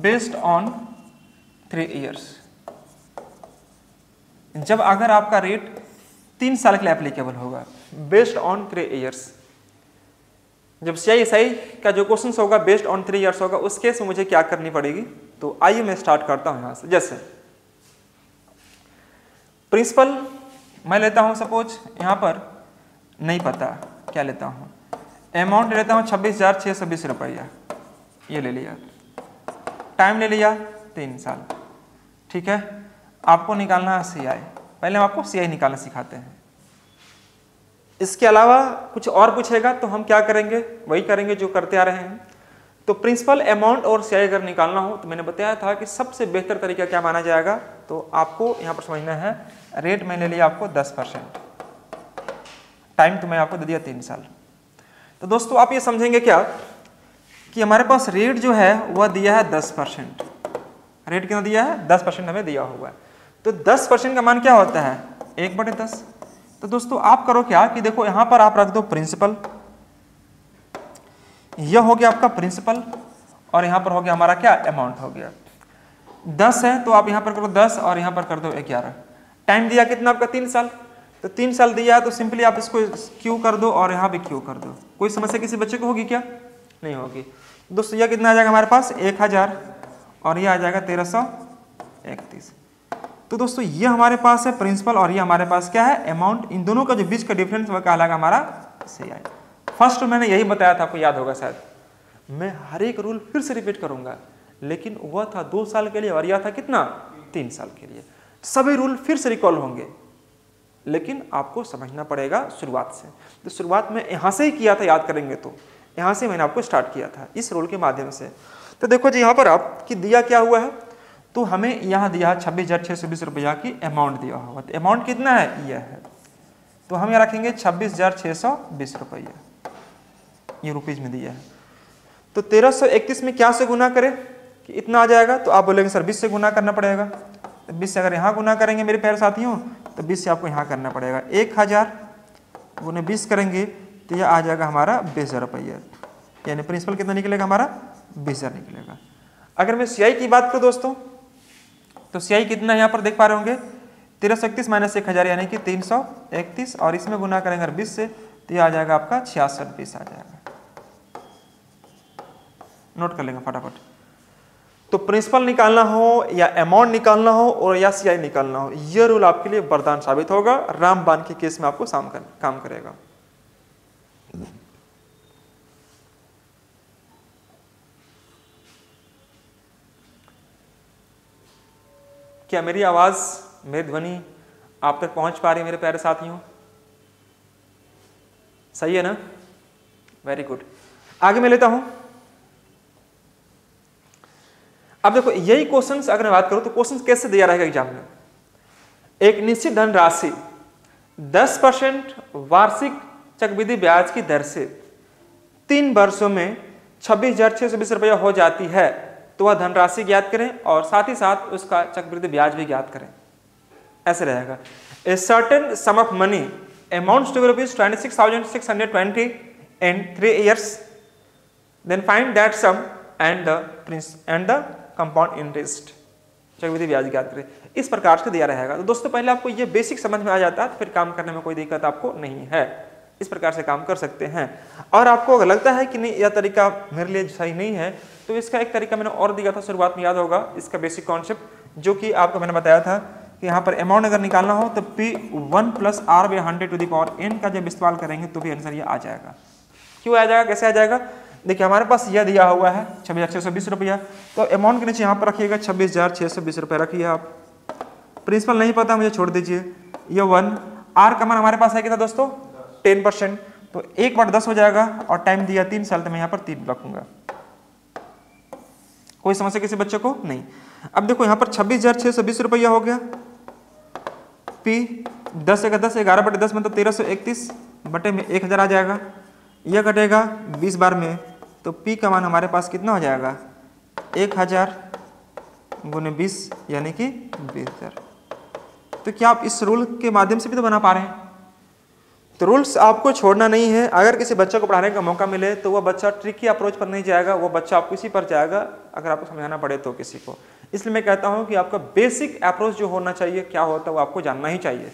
बेस्ड ऑन थ्री ईयर्स जब अगर आपका रेट तीन साल के लिए एप्लीकेबल होगा बेस्ड ऑन थ्री ईयर्स जब सी आई का जो क्वेश्चन होगा बेस्ड ऑन थ्री ईयर्स होगा, उस केस में मुझे क्या करनी पड़ेगी? तो आइए मैं स्टार्ट करता हूँ यहाँ से। जैसे प्रिंसिपल मैं लेता हूँ सपोज़ यहाँ पर नहीं पता, क्या लेता हूँ? अमाउंट लेता हूँ छब्बीस हज़ार छह सौ बीस रुपया। ये ले लिया। टाइम ले लिया, तीन साल। ठीक है? आपको निकालना है सी आई पहले हम आपको सी आई निकालना सिखाते हैं। इसके अलावा कुछ और पूछेगा तो हम क्या करेंगे? वही करेंगे जो करते आ रहे हैं। तो प्रिंसिपल अमाउंट और सी अगर निकालना हो तो मैंने बताया था कि सबसे बेहतर तरीका क्या माना जाएगा? तो आपको यहाँ पर समझना है रेट मैंने लिया आपको दस परसेंट। टाइम तो मैं आपको दे दिया तीन साल। तो दोस्तों, आप ये समझेंगे क्या? कि हमारे पास रेट जो है, वह दिया है दस परसेंट। रेट कितना दिया है? दस परसेंट हमें दिया हुआ है। तो दस परसेंट का मान क्या होता है? एक बटे दस। तो दोस्तों, आप करो क्या कि देखो, यहाँ पर आप रख दो प्रिंसिपल यह हो गया आपका प्रिंसिपल और यहाँ पर हो गया हमारा क्या? अमाउंट हो गया। दस है तो आप यहाँ पर करो दस और यहाँ पर कर दो ग्यारह। टाइम दिया कितना आपका? तीन साल। तो तीन साल दिया तो सिंपली आप इसको क्यू कर दो और यहाँ भी क्यू कर दो। कोई समस्या किसी बच्चे को होगी क्या? नहीं होगी। दोस्तों, यह कितना आ जाएगा हमारे पास? एक हज़ार। और यह आ जाएगा तेरह सौ इकतीस। तो दोस्तों, ये हमारे पास है प्रिंसिपल और ये हमारे पास क्या है? अमाउंट इन दोनों का जो बीच का डिफरेंस वह कहलाएगा हमारा सी आई फ़र्स्ट मैंने यही बताया था, आपको याद होगा शायद। मैं हर एक रूल फिर से रिपीट करूँगा, लेकिन वह था दो साल के लिए और यह था कितना? तीन साल के लिए। सभी रूल फिर से रिकॉल होंगे, लेकिन आपको समझना पड़ेगा शुरुआत से। तो शुरुआत में यहाँ से ही किया था, याद करेंगे तो। यहाँ से मैंने आपको स्टार्ट किया था, इस रूल के माध्यम से। तो देखो जी, यहाँ पर आप कि दिया क्या हुआ है? तो हमें यहाँ दिया है छब्बीस हज़ार छः सौ बीस रुपया की अमाउंट दिया हुआ। तो अमाउंट कितना है? यह है। तो हम यहाँ रखेंगे छब्बीस हज़ार छः सौ बीस रुपया। ये रुपीज़ में दिया है। तो तेरह सौ इकतीस में क्या से गुना करें? कि इतना आ जाएगा तो आप बोलेंगे, सर, बीस से गुना करना पड़ेगा। तो बीस से अगर यहाँ गुना करेंगे मेरे प्यारे साथियों तो बीस से आपको यहाँ करना पड़ेगा। एक हज़ार गुने बीस करेंगे तो यह आ जाएगा हमारा बीस हज़ार रुपया। यानी प्रिंसिपल कितना निकलेगा? हमारा बीस हज़ार निकलेगा। अगर मैं सीआई की बात करूँ दोस्तों तो सीआई कितना यहाँ पर देख पा रहे होंगे? तेरह सौ इकतीस माइनस एक हज़ार यानी कि तीन सौ इकतीस और इसमें गुना करेंगे अगर बीस से तो ये आ जाएगा आपका छियासठ, बीस आ जाएगा। नोट कर लेंगे फटाफट। तो प्रिंसिपल निकालना हो या अमाउंट निकालना हो और या सीआई निकालना हो यह रूल आपके लिए वरदान साबित होगा। रामबान के केस में आपको काम करेगा। क्या मेरी आवाज़, मेरी ध्वनि आप तक पहुँच पा रही है मेरे प्यारे साथियों? सही है ना? वेरी गुड आगे मैं लेता हूँ। अब देखो, यही क्वेश्चन अगर मैं बात करूँ तो क्वेश्चन कैसे दिया रहेगा एग्ज़ाम में? एक निश्चित धन राशि 10 परसेंट वार्षिक चक्रवृद्धि ब्याज की दर से तीन वर्षों में छब्बीस हज़ार छह सौ बीस रुपया हो जाती है। तो वह धनराशि ज्ञात करें और साथ ही साथ उसका चक्रवृद्धि ब्याज भी ज्ञात करें। ऐसे रहेगा। A certain sum of money amounts to rupees twenty six thousand six hundred twenty in three years then find that sum and the prince and the compound interest चक्रवृद्धि ब्याज ज्ञात करें। इस प्रकार से दिया रहेगा। तो दोस्तों, पहले आपको ये बेसिक समझ में आ जाता है तो फिर काम करने में कोई दिक्कत आपको नहीं है। इस प्रकार से काम कर सकते हैं। और आपको अगर लगता है कि नहीं, यह तरीका मेरे लिए सही नहीं है तो इसका एक तरीका मैंने और दिया था, शुरुआत में याद होगा, इसका बेसिक कॉन्सेप्ट जो कि आपको मैंने बताया था कि यहाँ पर अमाउंट अगर निकालना हो तो P one plus R by hundred to the power N का जब इस्तेमाल करेंगे तो भी आंसर ये आ जाएगा। क्यों आ जाएगा, कैसे आ जाएगा? देखिए, हमारे पास यह दिया हुआ है, छब्बीस हज़ार छः सौ बीस रुपया। तो अमाउंट के नीचे यहाँ पर रखिएगा छब्बीस हज़ार छः सौ बीस रुपया, रखिए आप। प्रिंसिपल नहीं पता, मुझे छोड़ दीजिए। ये वन आर का मान हमारे पास है कितना दोस्तों? टेन परसेंट तो एक बार दस हो जाएगा और टाइम दिया तीन साल तो मैं यहाँ पर तीन रखूँगा कोई समस्या किसी बच्चे को? नहीं। अब देखो, यहाँ पर छब्बीस हज़ार छह सौ बीस रुपया हो गया। पी दस एक दस, ग्यारह बटे दस मतलब तेरह सौ इकतीस बटे में एक हज़ार आ जाएगा। यह कटेगा बीस बार में तो पी का मान हमारे पास कितना हो जाएगा? एक हज़ार गुने बीस, यानी कि बीस हज़ार। तो क्या आप इस रूल के माध्यम से भी तो बना पा रहे हैं? तो रूल्स आपको छोड़ना नहीं है। अगर किसी बच्चे को पढ़ाने का मौका मिले तो वह बच्चा ट्रिकी अप्रोच पर नहीं जाएगा वो बच्चा आपको इसी पर जाएगा, अगर आपको समझाना पड़े तो किसी को। इसलिए मैं कहता हूँ कि आपका बेसिक अप्रोच जो होना चाहिए, क्या होता है, वो आपको जानना ही चाहिए।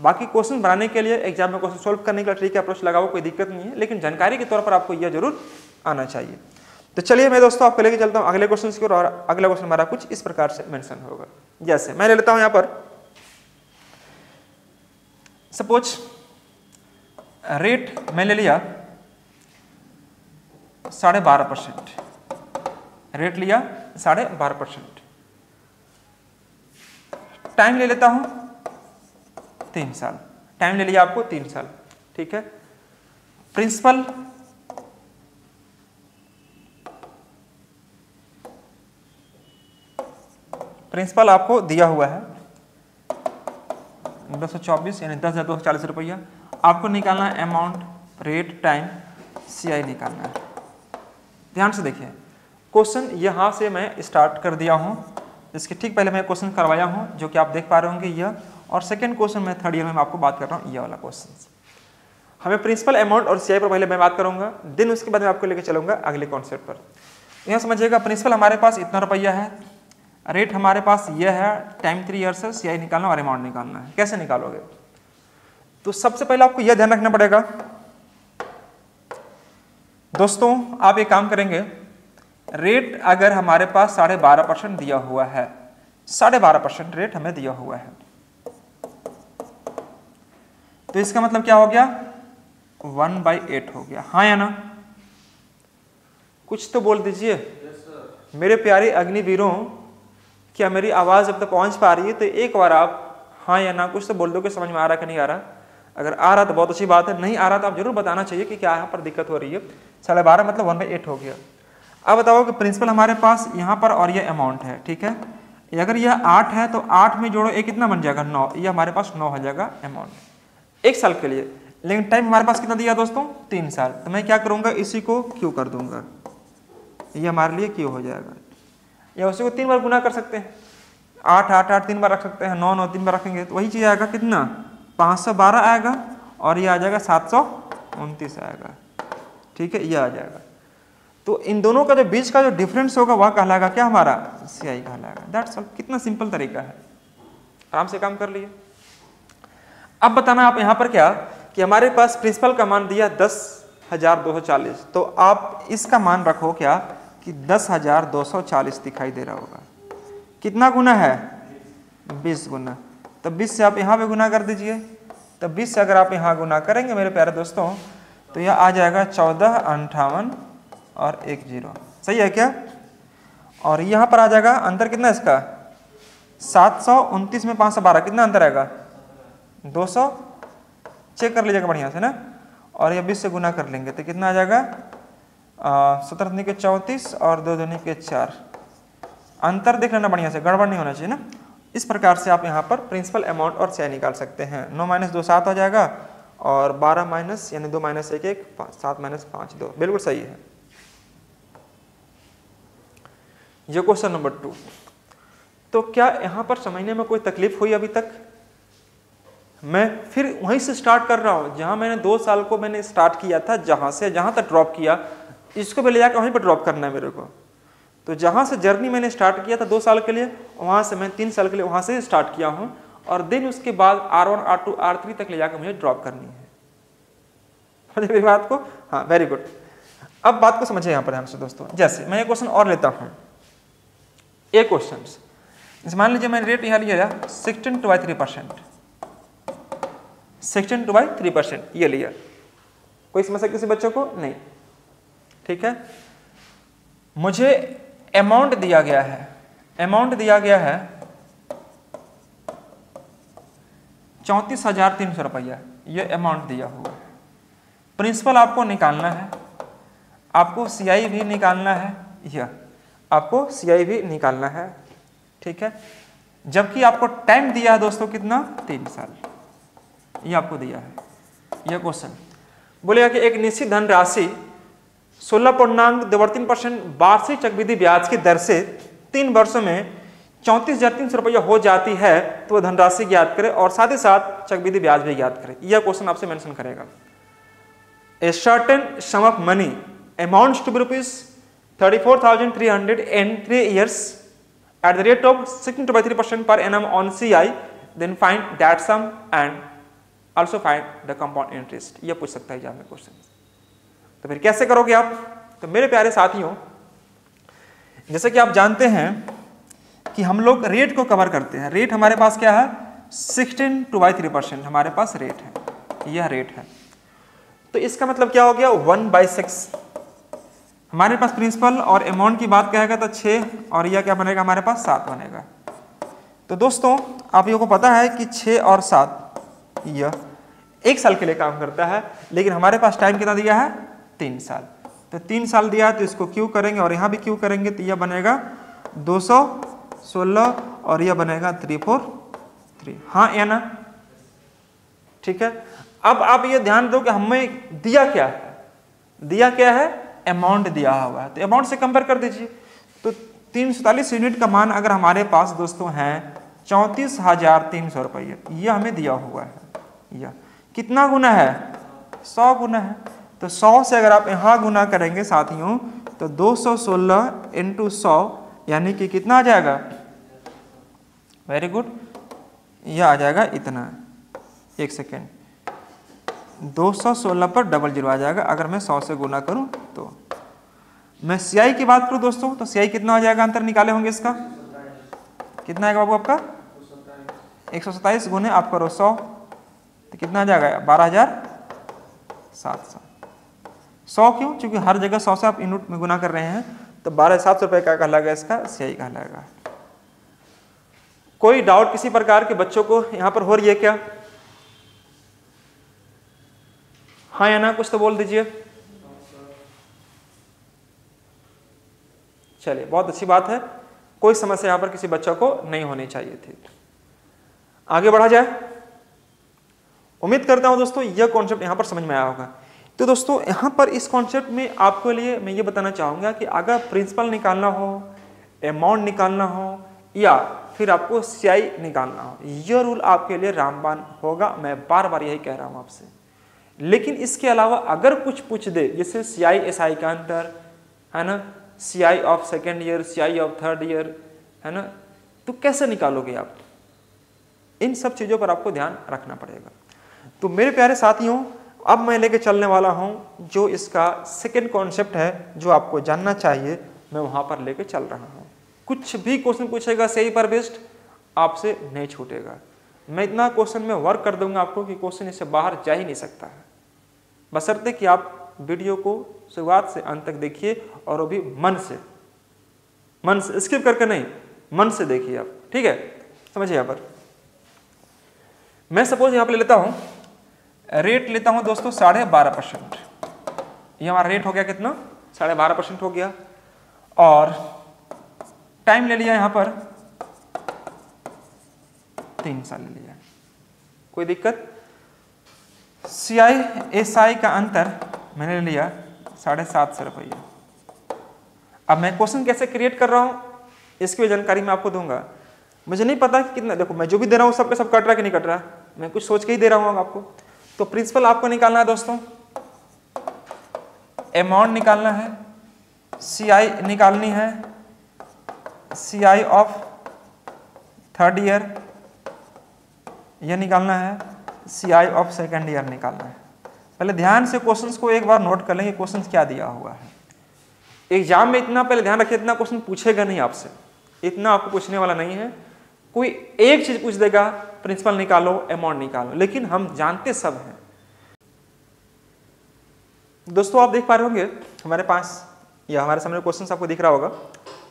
बाकी क्वेश्चन बनाने के लिए एग्ज़ाम में क्वेश्चन सोल्व करने के लिए ट्रिकी अप्रोच लगाओ, कोई दिक्कत नहीं है, लेकिन जानकारी के तौर पर आपको यह ज़रूर आना चाहिए। तो चलिए मैं दोस्तों आपको लेके चलता हूँ अगले क्वेश्चन की और अगला क्वेश्चन हमारा कुछ इस प्रकार से मेंशन होगा। जैसे मैं ले लेता हूँ यहाँ पर। सपोज़ रेट मैं ले लिया साढ़े बारह परसेंट। रेट लिया साढ़े बारह परसेंट। टाइम ले लेता हूँ, तीन साल। टाइम ले लिया आपको तीन साल, ठीक है? प्रिंसिपल प्रिंसिपल आपको दिया हुआ है दो सौ चौबीस, यानी दस हज़ार दो सौ चालीस रुपया। आपको निकालना है amount rate time C I निकालना है। ध्यान से देखिए क्वेश्चन यहाँ से मैं स्टार्ट कर दिया हूँ। इसके ठीक पहले मैं क्वेश्चन करवाया हूँ, जो कि आप देख पा रहे होंगे यह और सेकेंड क्वेश्चन मैं थर्ड ईयर में आपको बात कर रहा हूँ यह वाला क्वेश्चन हमें प्रिंसिपल अमाउंट और सीआई पर पहले मैं बात करूँगा दिन उसके बाद मैं आपको लेकर चलूँगा अगले कॉन्सेप्ट पर। यहाँ समझिएगा प्रिंसिपल हमारे पास इतना रुपया है रेट हमारे पास यह है टाइम थ्री ईयर है सीआई निकालना और अमाउंट निकालना है। कैसे निकालोगे? तो सबसे पहले आपको यह ध्यान रखना पड़ेगा। दोस्तों आप एक काम करेंगे। रेट अगर हमारे पास साढ़े बारह परसेंट दिया हुआ है साढ़े बारह परसेंट रेट हमें दिया हुआ है। तो इसका मतलब क्या हो गया? वन बाई एट हो गया। हाँ या ना? कुछ तो बोल दीजिए। yes, मेरे प्यारे अग्निवीरों क्या मेरी आवाज़ अब तक पहुँच पा रही है? तो एक बार आप हाँ या ना कुछ तो बोल दो कि समझ में आ रहा कि नहीं आ रहा? अगर आ रहा तो बहुत अच्छी बात है, नहीं आ रहा तो आप ज़रूर बताना चाहिए कि क्या यहाँ पर दिक्कत हो रही है। साढ़े बारह मतलब वन बाई एट हो गया। अब बताओ कि प्रिंसिपल हमारे पास यहाँ पर और ये अमाउंट है, ठीक है? अगर यह आठ है तो आठ में जोड़ो, एक कितना बन जाएगा? नौ। ये हमारे पास नौ हो जाएगा अमाउंट एक साल के लिए। लेकिन टाइम हमारे पास कितना दिया दोस्तों? तीन साल। तो मैं क्या करूँगा? इसी को क्यों कर दूँगा। ये हमारे लिए क्यों हो जाएगा। या उसी को तीन बार गुना कर सकते हैं। आठ आठ आठ तीन बार रख सकते हैं। नौ नौ तीन बार रखेंगे तो वही चीज़ आएगा कितना? पाँच सौ बारह आएगा और ये आ जाएगा सात सौ उनतीस आएगा। ठीक है, ये आ जाएगा। तो इन दोनों का जो बीच का जो डिफरेंस होगा, वह कहलाएगा क्या हमारा? सी आई कहलाएगा। दैट्स ऑल कितना सिंपल तरीका है। आराम से काम कर लिए। अब बताना आप यहाँ पर क्या? कि हमारे पास प्रिंसिपल का मान दिया दस हज़ार दो सौ चालीस। तो आप इसका मान रखो क्या? कि दस हज़ार दो सौ चालीस दिखाई दे रहा होगा। कितना गुना है? बीस गुना। तो बीस से आप यहाँ पे गुना कर दीजिए। तो बीस से अगर आप यहाँ गुना करेंगे, मेरे प्यारे दोस्तों तो यह आ जाएगा चौदह अंठावन और एक ज़ीरो। सही है क्या? और यहाँ पर आ जाएगा अंतर कितना इसका? सात सौ उनतीस में पाँच सौ बारह, कितना अंतर आएगा? दो सौ। चेक कर लीजिएगा बढ़िया से ना। और यह बीस से गुना कर लेंगे तो कितना आ जाएगा? सत्रह दुनी के चौंतीस और दो दुनी के चार। अंतर देख लेना बढ़िया से, गड़बड़ नहीं होना चाहिए ना। इस प्रकार से आप यहाँ पर प्रिंसिपल अमाउंट और से निकाल सकते हैं। नौ माइनस दो सात हो जाएगा और बारह माइनस, यानी दो माइनस एक एक सात माइनस पाँच दो। बिल्कुल सही है। ये क्वेश्चन नंबर टू तो क्या यहाँ पर समझने में कोई तकलीफ़ हुई अभी तक? मैं फिर वहीं से स्टार्ट कर रहा हूँ, जहाँ मैंने दो साल को मैंने स्टार्ट किया था, जहाँ से, जहाँ तक ड्रॉप किया, इसको भी ले जाकर वहीं पर ड्रॉप करना है मेरे को। तो जहाँ से जर्नी मैंने स्टार्ट किया था दो साल के लिए, वहाँ से मैं तीन साल के लिए वहाँ से स्टार्ट किया हूँ और देन उसके बाद R one R two R three तक ले जाकर मुझे ड्रॉप करनी है। समझे बात को? हाँ वेरी गुड अब बात को समझे यहाँ पर ध्यान से दोस्तों। जैसे मैं ये क्वेश्चन और लेता हूँ। ए क्वेश्चन जैसे मान लीजिए मैंने रेट यहाँ लिया sixteen two by three percent sixteen two by three percent ये लिया। कोई समस्या किसी बच्चों को? नहीं। ठीक है? मुझे अमाउंट दिया गया है। अमाउंट दिया गया है चौंतीस हज़ार तीन सौ रुपया। ये अमाउंट दिया हुआ है। प्रिंसिपल आपको निकालना है। आपको सीआई भी निकालना है। यह आपको सीआई भी निकालना है। ठीक है? जबकि आपको टाइम दिया है दोस्तों कितना? तीन साल। ये आपको दिया है। यह क्वेश्चन बोलेगा कि एक निश्चित धनराशि सोलह पूर्णांक देवर्तीन परसेंट वार्षिक चक्रवृद्धि ब्याज की दर से तीन वर्षों में चौंतीस हज़ार तीन सौ रुपया हो जाती है तो वह धनराशि ज्ञात करे और साथ ही साथ चक्रवृद्धि ब्याज भी ज्ञात करे। यह क्वेश्चन आपसे मेंशन करेगा। A certain sum of money amounts to be rupees thirty four thousand three hundred and three years at the rate of 16 per annum on CI, then find that sum and also find the compound interest. ये पूछ सकता है exam में question तो फिर कैसे करोगे आप? तो मेरे प्यारे साथियों, जैसे कि आप जानते हैं कि हम लोग रेट को कवर करते हैं। रेट हमारे पास क्या है? 16 टू बाई थ्री परसेंट हमारे पास रेट है। यह रेट है। तो इसका मतलब क्या हो गया? वन बाई सिक्स हमारे पास प्रिंसिपल और अमाउंट की बात कहेगा तो छः और यह क्या बनेगा? हमारे पास सात बनेगा। तो दोस्तों, आप लोगों को पता है कि छः और सात, यह एक साल के लिए काम करता है, लेकिन हमारे पास टाइम कितना दिया है? तीन साल। तो तीन साल दिया है तो इसको क्यों करेंगे और यहाँ भी क्यों करेंगे तो यह बनेगा दो सौ सोलह और यह बनेगा थ्री फोर थ्री हाँ या ना? ठीक है? अब आप ये ध्यान दो कि हमें दिया क्या है। दिया क्या है? अमाउंट दिया हुआ है। तो अमाउंट से कंपेयर कर दीजिए। तो तीन यूनिट का मान अगर हमारे पास दोस्तों है, चौंतीस हज़ार तीन सौ रुपये। यह हमें दिया हुआ है। यह कितना गुना है? सौ गुना है। तो सौ से अगर आप यहाँ गुना करेंगे साथियों तो दो सौ सोलह इंटू सौ, यानी कि कितना आ जाएगा? वेरी गुड यह आ जाएगा इतना। एक सेकेंड 216 पर डबल ज़ीरो आ जाएगा। अगर मैं 100 से गुना करूँ तो। मैं सीआई की बात करूँ दोस्तों तो सीआई कितना आ जाएगा? अंतर निकाले होंगे इसका। कितना आएगा बाबू आपका? एक सौ सत्ताईस। गुने आप करो सौ। तो कितना आ जाएगा? बारह हज़ार सात सौ। सौ क्यों? क्योंकि हर जगह सौ से आप यूनिट में गुना कर रहे हैं तो बारह सात सौ रुपये का कहलाएगा इसका सीआई कहलाएगा। कोई डाउट किसी प्रकार के बच्चों को यहाँ पर हो रही है क्या? हाँ या ना, कुछ तो बोल दीजिए। चलिए, बहुत अच्छी बात है। कोई समस्या यहाँ पर किसी बच्चों को नहीं होनी चाहिए थी। आगे बढ़ा जाए। उम्मीद करता हूँ दोस्तों, यह कॉन्सेप्ट यहाँ पर समझ में आया होगा। तो दोस्तों, यहाँ पर इस कॉन्सेप्ट में आपके लिए मैं ये बताना चाहूँगा कि अगर प्रिंसिपल निकालना हो अमाउंट निकालना हो, या फिर आपको सीआई निकालना हो यह रूल आपके लिए रामबान होगा। मैं बार बार यही कह रहा हूँ आपसे। लेकिन इसके अलावा अगर कुछ पूछ दे, जैसे सी आई एस आई का अंतर, है ना? C I of second year C I of third year है ना? तो कैसे निकालोगे आप? इन सब चीज़ों पर आपको ध्यान रखना पड़ेगा। तो मेरे प्यारे साथियों अब मैं लेके चलने वाला हूँ, जो इसका सेकेंड कॉन्सेप्ट है, जो आपको जानना चाहिए, मैं वहाँ पर लेके चल रहा हूँ। कुछ भी क्वेश्चन पूछेगा, सही पर बेस्ट आपसे नहीं छूटेगा। मैं इतना क्वेश्चन में वर्क कर दूँगा आपको कि क्वेश्चन इससे बाहर जा ही नहीं सकता है। बसरते कि आप वीडियो को शुरुआत से अंत तक देखिए और वो भी मन से मन से स्किप करके नहीं, मन से देखिए आप, ठीक है? समझिए यहाँ पर। मैं सपोज़ यहाँ पर ले लेता हूँ रेट लेता हूँ दोस्तों, साढ़े बारह परसेंट ये हमारा रेट हो गया कितना? साढ़े बारह परसेंट हो गया। और टाइम ले लिया यहाँ पर। तीन साल ले लिया। कोई दिक्कत? सी आई एस आई का अंतर मैंने ले लिया साढ़े सात सौ रुपये। अब मैं क्वेश्चन कैसे क्रिएट कर रहा हूँ, इसकी भी जानकारी मैं आपको दूँगा। मुझे नहीं पता कि कितना देखो, मैं जो भी दे रहा हूँ सब सब कट रहा है कि नहीं कट रहा? मैं कुछ सोच के ही दे रहा हूँ आपको। तो प्रिंसिपल आपको निकालना है दोस्तों। अमाउंट निकालना है। सी आई निकालनी है। C I of third year यह निकालना है। C I of second year निकालना है। पहले ध्यान से क्वेश्चंस को एक बार नोट कर लेंगे क्वेश्चंस क्या दिया हुआ है। एग्ज़ाम में इतना, पहले ध्यान रखिए, इतना क्वेश्चन पूछेगा नहीं आपसे। इतना आपको पूछने वाला नहीं है। कोई एक चीज़ पूछ देगा प्रिंसिपल निकालो अमाउंट निकालो। लेकिन हम जानते सब हैं। दोस्तों, आप देख पा रहे होंगे, हमारे पास या हमारे सामने क्वेश्चन आपको दिख रहा होगा।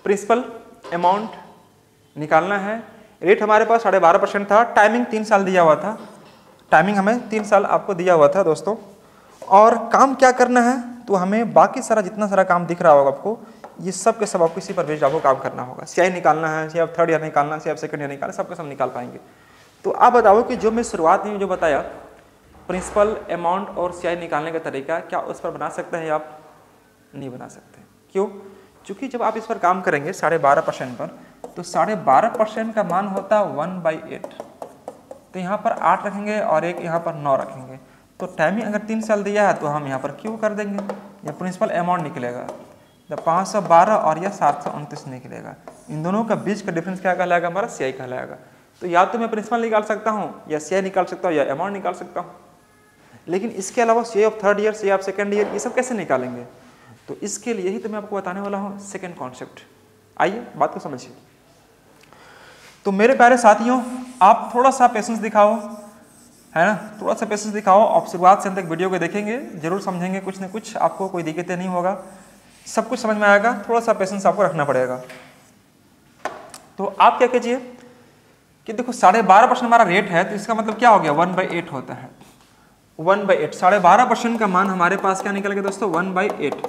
प्रिंसिपल अमाउंट निकालना है। रेट हमारे पास साढ़े बारह परसेंट था। टाइमिंग तीन साल दिया हुआ था। टाइमिंग हमें तीन साल आपको दिया हुआ था, दोस्तों। और काम क्या करना है? तो हमें बाकी सारा जितना सारा काम दिख रहा होगा आपको ये सब के सब आपको इसी पर बेस्ड आपको काम करना होगा। सीआई निकालना है सी थर्ड ईयर निकालना है सी सेकंड ईयर निकालना सबके सब निकाल पाएँगे। तो आप बताओ कि जो मैं शुरुआत में जो बताया प्रिंसिपल अमाउंट और सीआई निकालने का तरीका, क्या उस पर बना सकते हैं आप? नहीं बना सकते। क्यों? चूँकि जब आप इस पर काम करेंगे साढ़े बारह परसेंट पर तो साढ़े बारह परसेंट का मान होता है वन बाई एट तो यहाँ पर आठ रखेंगे और एक यहाँ पर नौ रखेंगे। तो टाइमिंग अगर तीन साल दिया है तो हम यहाँ पर क्यों कर देंगे? या प्रिंसिपल अमाउंट निकलेगा? पाँच सौ बारह और या सात सौ उनतीस निकलेगा इन दोनों का बीच का डिफरेंस क्या कहलाएगा? हमारा सी आई कहलाएगा। तो या तो मैं प्रिंसिपल निकाल सकता हूँ, या सीआई निकाल सकता हूँ, या अमाउंट निकाल सकता हूँ। लेकिन इसके अलावा CI of third year C of second year ये सब कैसे निकालेंगे? तो इसके लिए ही तो मैं आपको बताने वाला हूँ सेकेंड कॉन्सेप्ट आइए, बात को समझिए। तो मेरे प्यारे साथियों, आप थोड़ा सा पेशेंस दिखाओ, है ना? थोड़ा सा पेशेंस दिखाओ, आप शुरुआत से अंत तक वीडियो को देखेंगे, ज़रूर समझेंगे, कुछ ना कुछ आपको कोई दिक्कतें नहीं होगा। सब कुछ समझ में आएगा, थोड़ा सा पेशेंस आपको रखना पड़ेगा। तो आप क्या कीजिए कि देखो, साढ़े बारह परसेंट हमारा रेट है तो इसका मतलब क्या हो गया? वन बाई एट होता है। वन बाई एट साढ़े बारह परसेंट का मान हमारे पास क्या निकल गया दोस्तों? वन बाई एट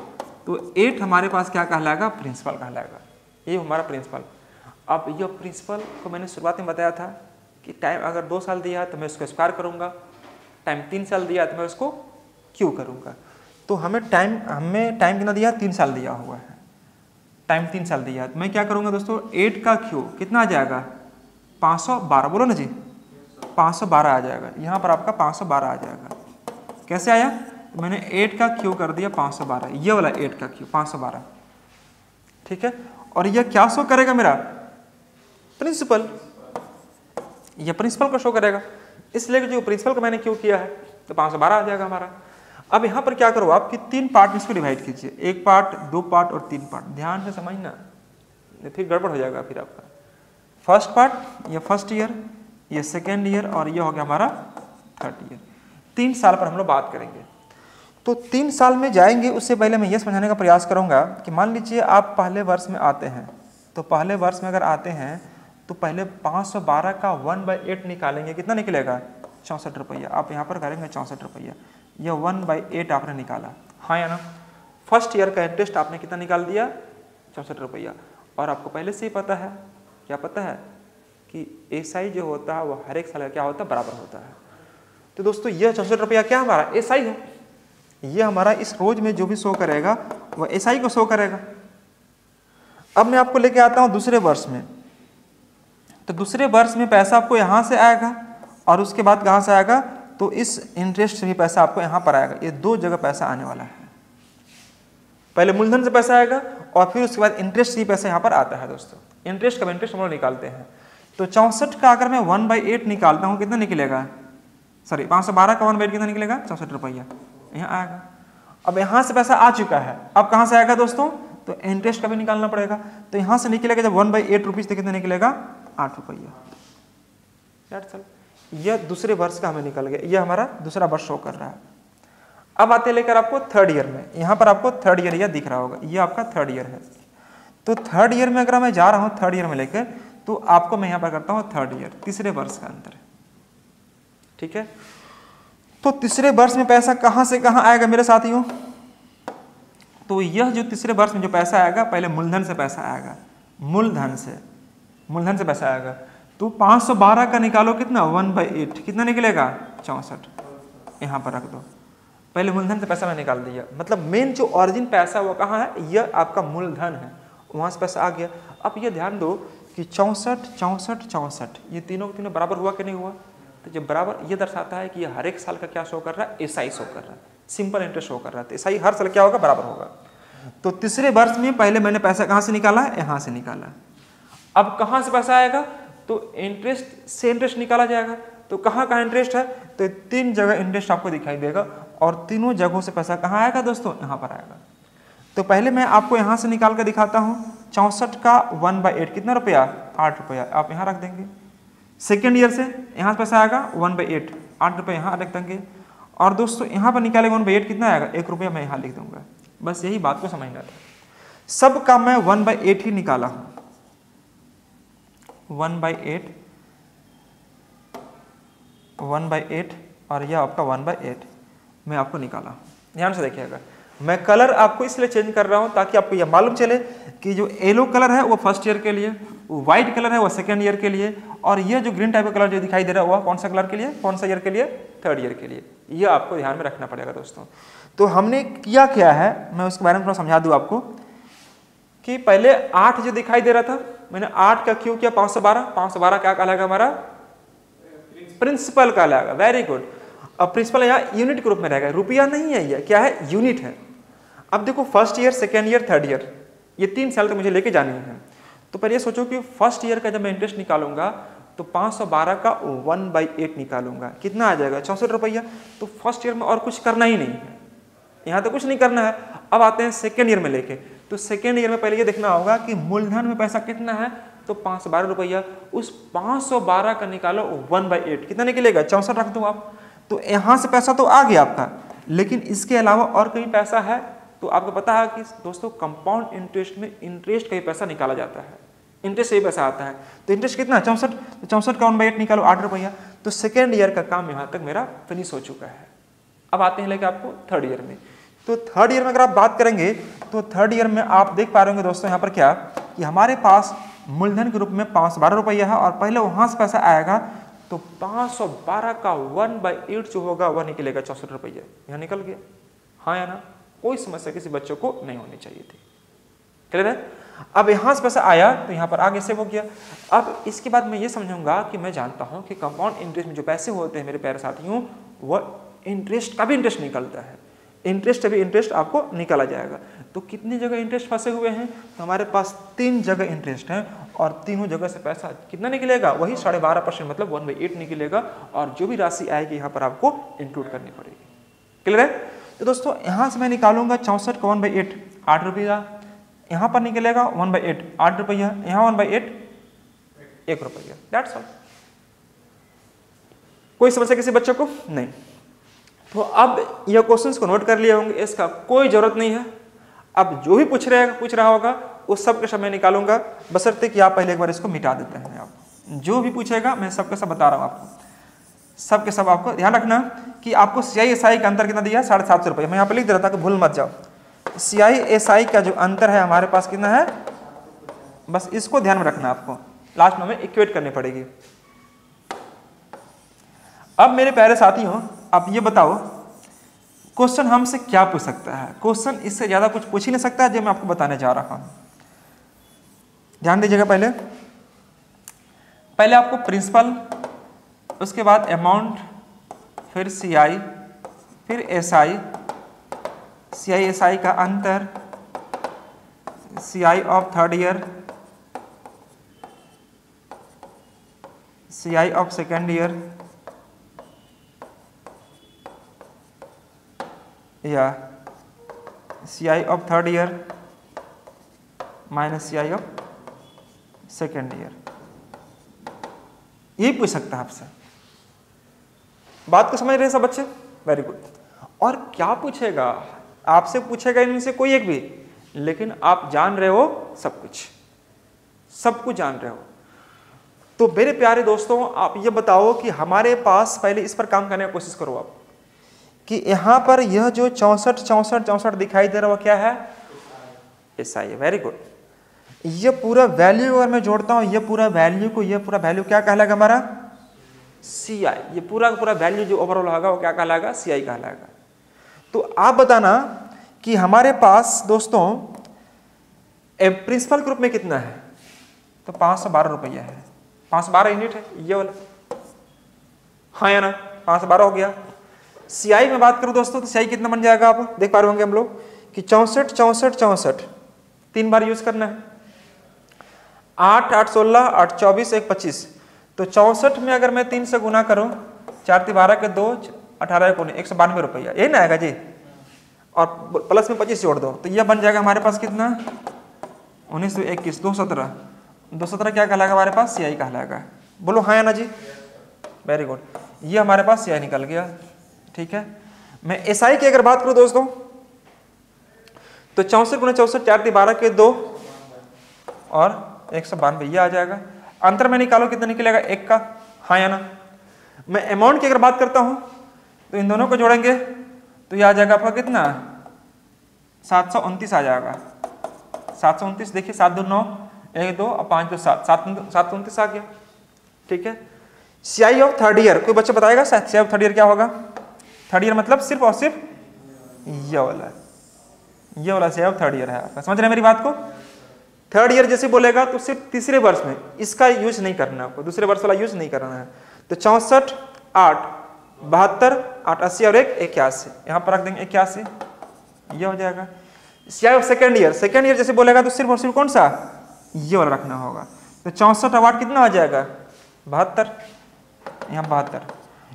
तो एट हमारे पास क्या कहलाएगा? प्रिंसिपल कहलाएगा। ये हमारा प्रिंसिपल अब ये प्रिंसिपल को मैंने शुरुआत में बताया था कि टाइम अगर दो साल दिया तो मैं उसको स्क्वायर करूँगा। टाइम तीन साल दिया तो मैं उसको क्यू करूँगा। तो हमें टाइम हमें टाइम कितना दिया? तीन साल दिया हुआ है। टाइम तीन साल दिया है। तो मैं क्या करूँगा दोस्तों? एट का क्यू कितना आ जाएगा? पाँच सौ बारह। बोलो ना जी। पाँच सौ बारह आ जाएगा। यहाँ पर आपका पाँच सौ बारह आ जाएगा। कैसे आया? तो मैंने एट का क्यू कर दिया पाँच सौ बारह। ये वाला एट का क्यू पाँच सौ बारह। ठीक है? और यह क्या शो करेगा मेरा? प्रिंसिपल यह प्रिंसिपल को शो करेगा। इसलिए जो प्रिंसिपल को मैंने क्यों किया है तो पाँच सौ बारह आ जाएगा हमारा। अब यहाँ पर क्या करो आप कि तीन पार्ट में इसको डिवाइड कीजिए। एक पार्ट दो पार्ट और तीन पार्ट ध्यान से समझना। फिर गड़बड़ हो जाएगा फिर आपका। फ़र्स्ट पार्ट ये फ़र्स्ट ईयर ये सेकेंड ईयर और ये हो गया हमारा थर्ड ईयर तीन साल पर हम लोग बात करेंगे। तो तीन साल में जाएँगे, उससे पहले मैं ये समझाने का प्रयास करूँगा कि मान लीजिए आप पहले वर्ष में आते हैं। तो पहले वर्ष में अगर आते हैं तो पहले 512 का वन बाई एट निकालेंगे। कितना निकलेगा? चौंसठ रुपया। आप यहाँ पर करेंगे चौंसठ रुपया। यह वन बाई एट आपने निकाला। हाँ या ना? फ़र्स्ट ईयर का इंटरेस्ट आपने कितना निकाल दिया? चौंसठ रुपया। और आपको पहले से ही पता है, क्या पता है कि एसआई जो होता है वो हर एक साल का क्या होता है? बराबर होता है। तो दोस्तों, यह चौंसठ रुपया क्या हमारा? एसआई है। ये हमारा इस रोज में जो भी शो करेगा, वह एस को शो करेगा। अब मैं आपको लेके आता हूँ दूसरे वर्ष में। तो दूसरे वर्ष में पैसा आपको यहाँ से आएगा, और उसके बाद कहाँ से आएगा? तो इस इंटरेस्ट से भी पैसा आपको यहाँ पर आएगा। ये दो जगह पैसा आने वाला है। पहले मूलधन से पैसा आएगा और फिर उसके बाद इंटरेस्ट से पैसा यहाँ पर आता है दोस्तों। इंटरेस्ट का इंटरेस्ट हम लोग निकालते हैं। तो चौंसठ का अगर मैं वन बाई एट निकालता हूँ, कितना निकलेगा? सॉरी पाँच सौ बारह का वन बाई कितना निकलेगा? चौंसठ रुपया। यहाँ आएगा। अब यहाँ से पैसा आ चुका है। अब कहाँ से आएगा दोस्तों? तो इंटरेस्ट का भी निकालना पड़ेगा। तो यहाँ से निकलेगा जब वन बाई एट रुपीज़ तो कितना निकलेगा? आठ रुपया। चल यह दूसरे वर्ष का हमें निकल गया, यह हमारा दूसरा वर्ष शो कर रहा है। अब आते लेकर आपको थर्ड ईयर में। यहाँ पर आपको थर्ड ईयर यह दिख रहा होगा, यह आपका थर्ड ईयर है। तो थर्ड ईयर में अगर मैं जा रहा हूँ थर्ड ईयर में लेकर तो आपको मैं यहाँ पर करता हूँ थर्ड ईयर तीसरे वर्ष का अंतर ठीक है? तो तीसरे वर्ष में पैसा कहाँ से कहाँ आएगा मेरे साथियों? तो यह जो तीसरे वर्ष में जो पैसा आएगा, पहले मूलधन से पैसा आएगा। मूलधन से मूलधन से पैसा आएगा। तो 512 का निकालो, कितना? One by eight. कितना निकलेगा? चौंसठ। यहाँ पर रख दो। पहले मूलधन से पैसा मैं निकाल दिया। मतलब मेन जो ऑरिजिन पैसा वो कहाँ है? यह आपका मूलधन है। वहाँ से पैसा आ गया। अब ये ध्यान दो कि चौंसठ चौंसठ चौंसठ, ये तीनों तीनों बराबर हुआ कि नहीं हुआ? तो जब बराबर, ये दर्शाता है कि ये हर एक साल का क्या शो कर रहा है? एस शो कर रहा है। सिंपल इंटरेस्ट शो कर रहा है। तो एस हर साल क्या होगा? बराबर होगा। तो तीसरे वर्ष में पहले मैंने पैसा कहाँ से निकाला? है यहाँ से निकाला। अब कहाँ से पैसा आएगा? तो इंटरेस्ट से इंटरेस्ट निकाला जाएगा। तो कहाँ कहाँ इंटरेस्ट है? तो तीन जगह इंटरेस्ट आपको दिखाई देगा और तीनों जगहों से पैसा कहाँ आएगा दोस्तों? यहाँ पर आएगा। तो पहले मैं आपको यहाँ से निकाल कर दिखाता हूँ। चौंसठ का वन बाई एट कितना रुपया? आठ रुपया। आप यहाँ रख देंगे। सेकेंड ईयर से यहाँ से पैसा आएगा वन बाई एट आठ रुपये यहाँ रख देंगे। और दोस्तों, यहाँ पर निकाले वन बाई एट कितना आएगा? एक रुपया मैं यहाँ लिख दूँगा। बस यही बात को समझना था। सब का मैं वन बाई एट ही निकाला हूँ। One by eight, one by eight और यह आपका वन बाई एट। मैं आपको निकाला। ध्यान से देखिएगा। मैं कलर आपको इसलिए चेंज कर रहा हूँ ताकि आपको यह मालूम चले कि जो येलो कलर है वो फ़र्स्ट ईयर के लिए, व्हाइट कलर है वो सेकेंड ईयर के लिए, और ये जो ग्रीन टाइप का कलर जो दिखाई दे रहा है वह कौन सा कलर के लिए? कौन सा ईयर के लिए? थर्ड ईयर के लिए। ये आपको ध्यान में रखना पड़ेगा दोस्तों। तो हमने किया क्या है? मैं उसके बारे में थोड़ा समझा दूँ आपको कि पहले आठ जो दिखाई दे रहा था मैंने आठ का क्यों किया? पाँच सौ बारह? पाँच सौ बारह क्या कहलाएगा हमारा? प्रिंसिपल कहलाएगा। वेरी गुड अब प्रिंसिपल यहाँ यूनिट के रूप में रहेगा। रुपया नहीं है ये। क्या है? यूनिट है। अब देखो first year second year third year ये तीन साल तक मुझे लेके जानी है। तो पर ये सोचो कि फ़र्स्ट ईयर का जब मैं इंटरेस्ट निकालूँगा तो 512 का वन बाई एट निकालूँगा। कितना आ जाएगा? चौसठ रुपया। तो फ़र्स्ट ईयर में और कुछ करना ही नहीं है। यहाँ तो कुछ नहीं करना है। अब आते हैं सेकेंड ईयर में लेके। तो सेकेंड ईयर में पहले ये देखना होगा कि मूलधन में पैसा कितना है तो पाँच सौ बारह रुपया। उस पाँच सौ बारह का निकालो वन बाई एट कितना निकलेगा? चौसठ रख दो आप। तो यहाँ से पैसा तो आ गया आपका। लेकिन इसके अलावा और कहीं पैसा है तो आपको पता है कि दोस्तों कंपाउंड इंटरेस्ट में इंटरेस्ट का पैसा निकाला जाता है। इंटरेस्ट से पैसा आता है। तो इंटरेस्ट कितना चौंसठ। तो चौंसठ का वन बाई एट निकालो, आठ रुपया। तो सेकेंड ईयर का काम यहाँ तक मेरा फिनिश हो चुका है। अब आते हैं लेके आपको थर्ड ईयर में। तो थर्ड ईयर में अगर आप बात करेंगे तो थर्ड ईयर में आप देख पा रहे होंगे दोस्तों यहाँ पर क्या? कि हमारे पास मूलधन के रूप में पाँच सौ बारह रुपया है और पहले वहाँ से पैसा आएगा तो पाँच सौ बारह का वन बाई एट जो होगा, वह निकलेगा चौसठ रुपया। यहाँ निकल गया। हाँ या ना? कोई समस्या किसी बच्चों को नहीं होनी चाहिए थी। क्लियर है? अब यहाँ से पैसा आया तो यहाँ पर आगे से हो गया अब इसके बाद मैं ये समझूँगा कि मैं जानता हूँ कि कंपाउंड इंटरेस्ट में जो पैसे होते हैं मेरे प्यारे साथियों, वह इंटरेस्ट का भी इंटरेस्ट निकलता है। इंटरेस्ट अभी इंटरेस्ट आपको निकाला जाएगा। तो कितनी जगह इंटरेस्ट फंसे हुए हैं? तो हमारे पास तीन जगह इंटरेस्ट है और तीनों जगह से पैसा कितना निकलेगा? वही साढ़े बारह परसेंट मतलब वन बाई एट निकलेगा और जो भी राशि आएगी यहाँ पर आपको इंक्लूड करनी पड़ेगी। क्लियर है? तो दोस्तों, यहाँ से मैं निकालूँगा चौंसठ का वन बाई एट आठ रुपया यहाँ पर निकलेगा वन बाई एट आठ रुपया। यहाँ वन बाई एट एक रुपया। डेट्स ऑल कोई समस्या किसी बच्चे को? नहीं। तो अब यह क्वेश्चंस को नोट कर लिए होंगे, इसका कोई ज़रूरत नहीं है। अब जो भी पूछ रहे पूछ रहा होगा उस सब के सब मैं निकालूँगा। बसरते कि आप पहले एक बार इसको मिटा देते हैं। आप जो भी पूछेगा, मैं सबके सब बता रहा हूँ आपको। सब के सब आपको ध्यान रखना कि आपको सी आई एस आई का अंतर कितना दिया साढ़े सात सौ रुपये। मैं यहाँ पर लिख दे रहा था कि भूल मत जाओ। सी आई एस आई का जो अंतर है हमारे पास कितना है? बस इसको ध्यान में रखना आपको। लास्ट में हमें इक्वेट करनी पड़ेगी। अब मेरे प्यारे साथी साथियों आप ये बताओ क्वेश्चन हमसे क्या पूछ सकता है? क्वेश्चन इससे ज़्यादा कुछ पूछ ही नहीं सकता है जो मैं आपको बताने जा रहा हूँ। ध्यान दीजिएगा पहले। पहले आपको प्रिंसिपल उसके बाद अमाउंट फिर सी आई फिर S I C I S I का अंतर C I of third year C I of second year या C I of third year minus C I of second year यही पूछ सकता है आपसे। बात को समझ रहे सब बच्चे? वेरी गुड और क्या पूछेगा? आपसे पूछेगा इनमें से कोई एक भी, लेकिन आप जान रहे हो सब कुछ। सब कुछ जान रहे हो। तो मेरे प्यारे दोस्तों, आप ये बताओ कि हमारे पास पहले इस पर काम करने की कोशिश करो आप। कि यहाँ पर यह जो चौसठ चौसठ चौसठ दिखाई दे रहा है क्या है? एस आई वेरी गुड ये पूरा वैल्यू अगर मैं जोड़ता हूँ, ये पूरा वैल्यू को, ये पूरा वैल्यू क्या कहलाएगा हमारा? सी आई ये पूरा पूरा वैल्यू जो ओवरऑल होगा, वो क्या कहलाएगा? सी आई कहलाएगा. तो आप बताना कि हमारे पास दोस्तों प्रिंसिपल ग्रुप में कितना है? तो पाँच सौ बारह रुपया है। पाँच सौ बारह यूनिट है, ये वाला। हाँ या ना? पाँच सौ बारह हो गया। सीआई में बात करूँ दोस्तों तो सीआई कितना बन जाएगा आप देख पा रहे होंगे हम लोग कि चौसठ चौसठ चौसठ। तीन बार यूज़ करना है। आठ आठ सोलह, आठ चौबीस, एक पच्चीस। तो चौसठ में अगर मैं तीन से गुना करूँ, चार ती बारह के दो, अठारह को एक सौ बानवे रुपया। यही ना आएगा जी? और प्लस में पच्चीस जोड़ दो तो यह बन जाएगा हमारे पास कितना? उन्नीस सौ इक्कीस, दो सत्रह। दो सत्रह क्या कहलाएगा हमारे पास? सी आई कहलाएगा। बोलो हाँ ना जी? वेरी गुड ये हमारे पास सी आई निकल गया। ठीक है? मैं एस आई की अगर बात करूँ दोस्तों तो चौसठ गुना चौसठ चार ती बारह के दो, और एक सौ बानवे, ये आ जाएगा। अंतर में निकालो, कितना निकलेगा? एक का। हाँ या ना? मैं अमाउंट की अगर बात करता हूँ तो इन दोनों को जोड़ेंगे तो ये आ जाएगा आपका कितना? सात सौ उनतीस आ जाएगा। सात सौ उनतीस, देखिए, सात दो नौ, एक दो, और पाँच दो सात। सात सात सौ उनतीस आ गया। ठीक है? C I of third year कोई बच्चा बताएगा C I of third year क्या होगा? थर्ड ईयर मतलब सिर्फ़ और सिर्फ़ ये वाला ये वाला सी ऑफ़ थर्ड ईयर है। आपका समझ रहे हैं मेरी बात को? थर्ड ईयर जैसे बोलेगा तो सिर्फ़ तीसरे वर्ष में इसका यूज़ नहीं करना आपको। दूसरे वर्ष वाला यूज़ नहीं करना है। तो चौंसठ, आठ, बहत्तर, आठ, अस्सी और एक, इक्यासी। यहाँ पर रख देंगे इक्यासी। ये हो जाएगा। सेकेंड ईयर सेकेंड ईयर जैसे बोलेगा तो सिर्फ़ और सिर्फ़ कौन सा? ये वाला रखना होगा। तो चौंसठ अवार्ड कितना हो जाएगा? बहत्तर। यहाँ बहत्तर।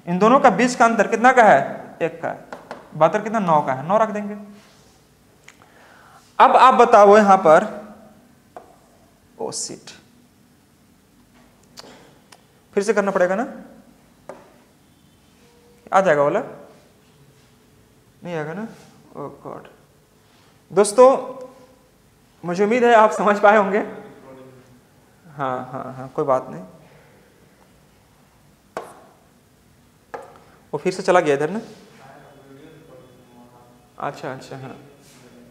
इन दोनों का बीच का अंतर कितना का है? एक का है। बहत्तर कितना नौ का है? नौ रख देंगे। अब आप बताओ यहाँ पर। ओ सीट फिर से करना पड़ेगा ना? आ जाएगा बोला नहीं आएगा ना? ओ गॉड दोस्तों, मुझे उम्मीद है आप समझ पाए होंगे। हाँ हाँ हाँ कोई बात नहीं। वो फिर से चला गया इधर ना? अच्छा अच्छा हाँ।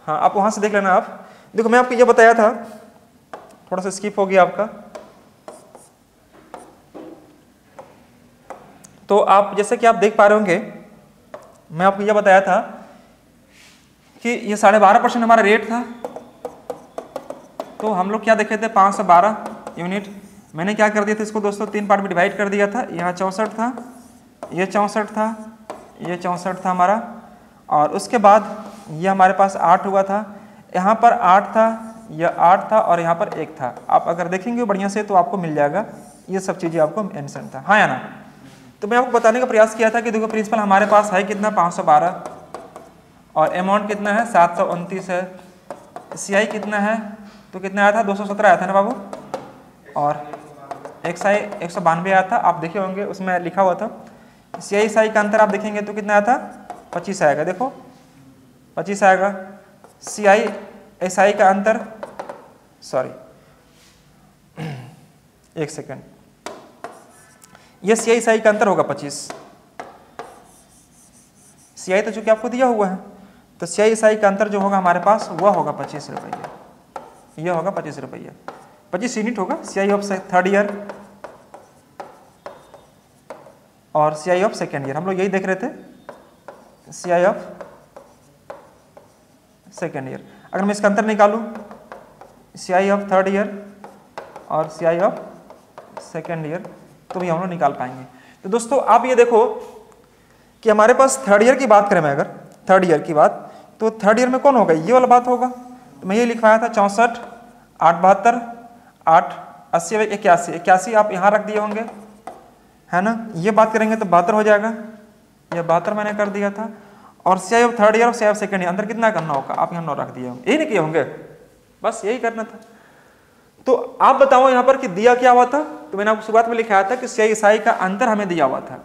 हाँ आप वहाँ से देख लेना आप। देखो, मैं आपको ये बताया था, थोड़ा सा स्किप हो गया आपका। तो आप, जैसे कि आप देख पा रहे होंगे, मैं आपको यह बताया था कि ये साढ़े बारह परसेंट हमारा रेट था। तो हम लोग क्या देखे थे? पाँच सौ बारह यूनिट मैंने क्या कर दिया था इसको दोस्तों? तीन पार्ट में डिवाइड कर दिया था। यहाँ चौंसठ था, ये चौंसठ था, ये चौंसठ था हमारा। और उसके बाद ये हमारे पास आठ हुआ था। यहाँ पर आठ था यह आठ था और यहाँ पर एक था। आप अगर देखेंगे बढ़िया से तो आपको मिल जाएगा। ये सब चीज़ें आपको मेंशन था। हाँ या ना? तो मैं आपको बताने का प्रयास किया था कि देखो प्रिंसिपल हमारे पास है कितना? 512 और अमाउंट कितना है? सात सौ उनतीस है। सीआई कितना है? तो कितना आया था? 217 आया था ना बाबू? और एक साई एक आया था। आप देखे होंगे, उसमें लिखा हुआ था। सी आई का अंतर आप देखेंगे तो कितना आया था? पच्चीस आएगा, देखो। पच्चीस आएगा। सी आई एस आई का अंतर सॉरी एक सेकेंड। ये सी आई सी आई का अंतर होगा पच्चीस। सी आई तो चूँकि आपको दिया हुआ है तो सी आई एस आई का अंतर जो होगा हमारे पास, वह होगा पच्चीस रुपया। यह होगा पच्चीस रुपया। पच्चीस यूनिट होगा C I of third year और C I of second year हम लोग यही देख रहे थे। C I of second year अगर मैं इसका अंतर निकालूं C I of third year और C I of second year तो भी हम लोग निकाल पाएँगे। तो दोस्तों, आप ये देखो कि हमारे पास थर्ड ईयर की बात करें मैं अगर थर्ड ईयर की बात तो थर्ड ईयर में कौन होगा? ये वाला बात होगा। तो मैं ये लिखवाया था, चौंसठ, आठ, बहत्तर, आठ, अस्सी, इक्यासी। इक्यासी आप यहाँ रख दिए होंगे, है ना? ये बात करेंगे तो बहत्तर हो जाएगा। ये बहत्तर मैंने कर दिया था। और सी आई थर्ड ईयर और सी सेकेंड ईयर अंदर कितना करना होगा? आप यहाँ नौ रख दिए होंगे। यही नहीं किए होंगे। बस यही करना था। तो आप बताओ यहाँ पर कि दिया क्या हुआ था? तो मैंने आपको शुरुआत में लिखाया था कि सी ईसाई का अंतर हमें दिया हुआ था।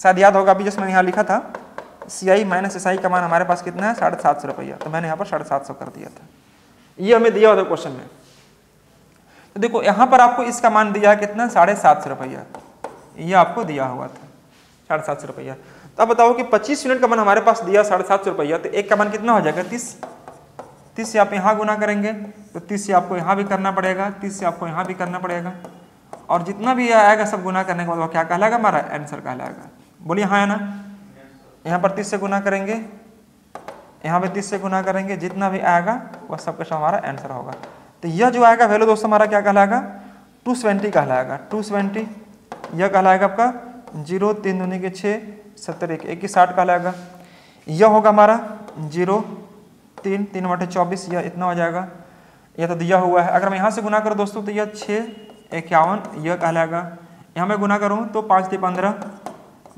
शायद याद होगा अभी जैसे मैंने यहाँ लिखा था सी आई माइनस ईसाई का मान हमारे पास कितना है? साढ़े सात सौ रुपया। तो मैंने यहाँ पर साढ़े सात सौ कर दिया था। ये हमें दिया हुआ था क्वेश्चन में। तो देखो, यहाँ पर आपको इसका मान दिया कितना? साढ़े सात सौ रुपया। ये आपको दिया हुआ था। साढ़े सात सौ रुपया। तो अब बताओ कि पच्चीस यूनिट का मन हमारे पास दिया साढ़े सात सौ रुपया तो एक का मन कितना हो जाएगा? तीस। तीस से आप यहाँ गुना करेंगे तो तीस से आपको यहाँ भी करना पड़ेगा, तीस से आपको यहाँ भी करना पड़ेगा। और जितना भी आएगा सब गुना करने के बाद क्या कहलाएगा? हमारा आंसर कहलाएगा। बोलिए हाँ है ना? यहाँ पर तीस से गुना करेंगे, यहाँ पे तीस से गुना करेंगे, जितना भी आएगा वह सब कुछ हमारा आंसर होगा। तो यह जो आएगा वैल्यू दोस्तों, हमारा क्या कहलाएगा? टू सेवेंटी कहलाएगा। टू सेवेंटी, यह कहलाएगा आपका ज़ीरो तीन दूनी के छः सत्तर एक एक साठ कहलाएगा यह होगा हमारा ज़ीरो, तीन तीन बटे चौबीस, यह इतना हो जाएगा। यह तो दिया हुआ है। अगर मैं यहाँ से गुना करूँ दोस्तों तो यह छः इक्यावन, यह कहलाएगा यहाँ मैं गुना करूँ तो पाँच ती पंद्रह,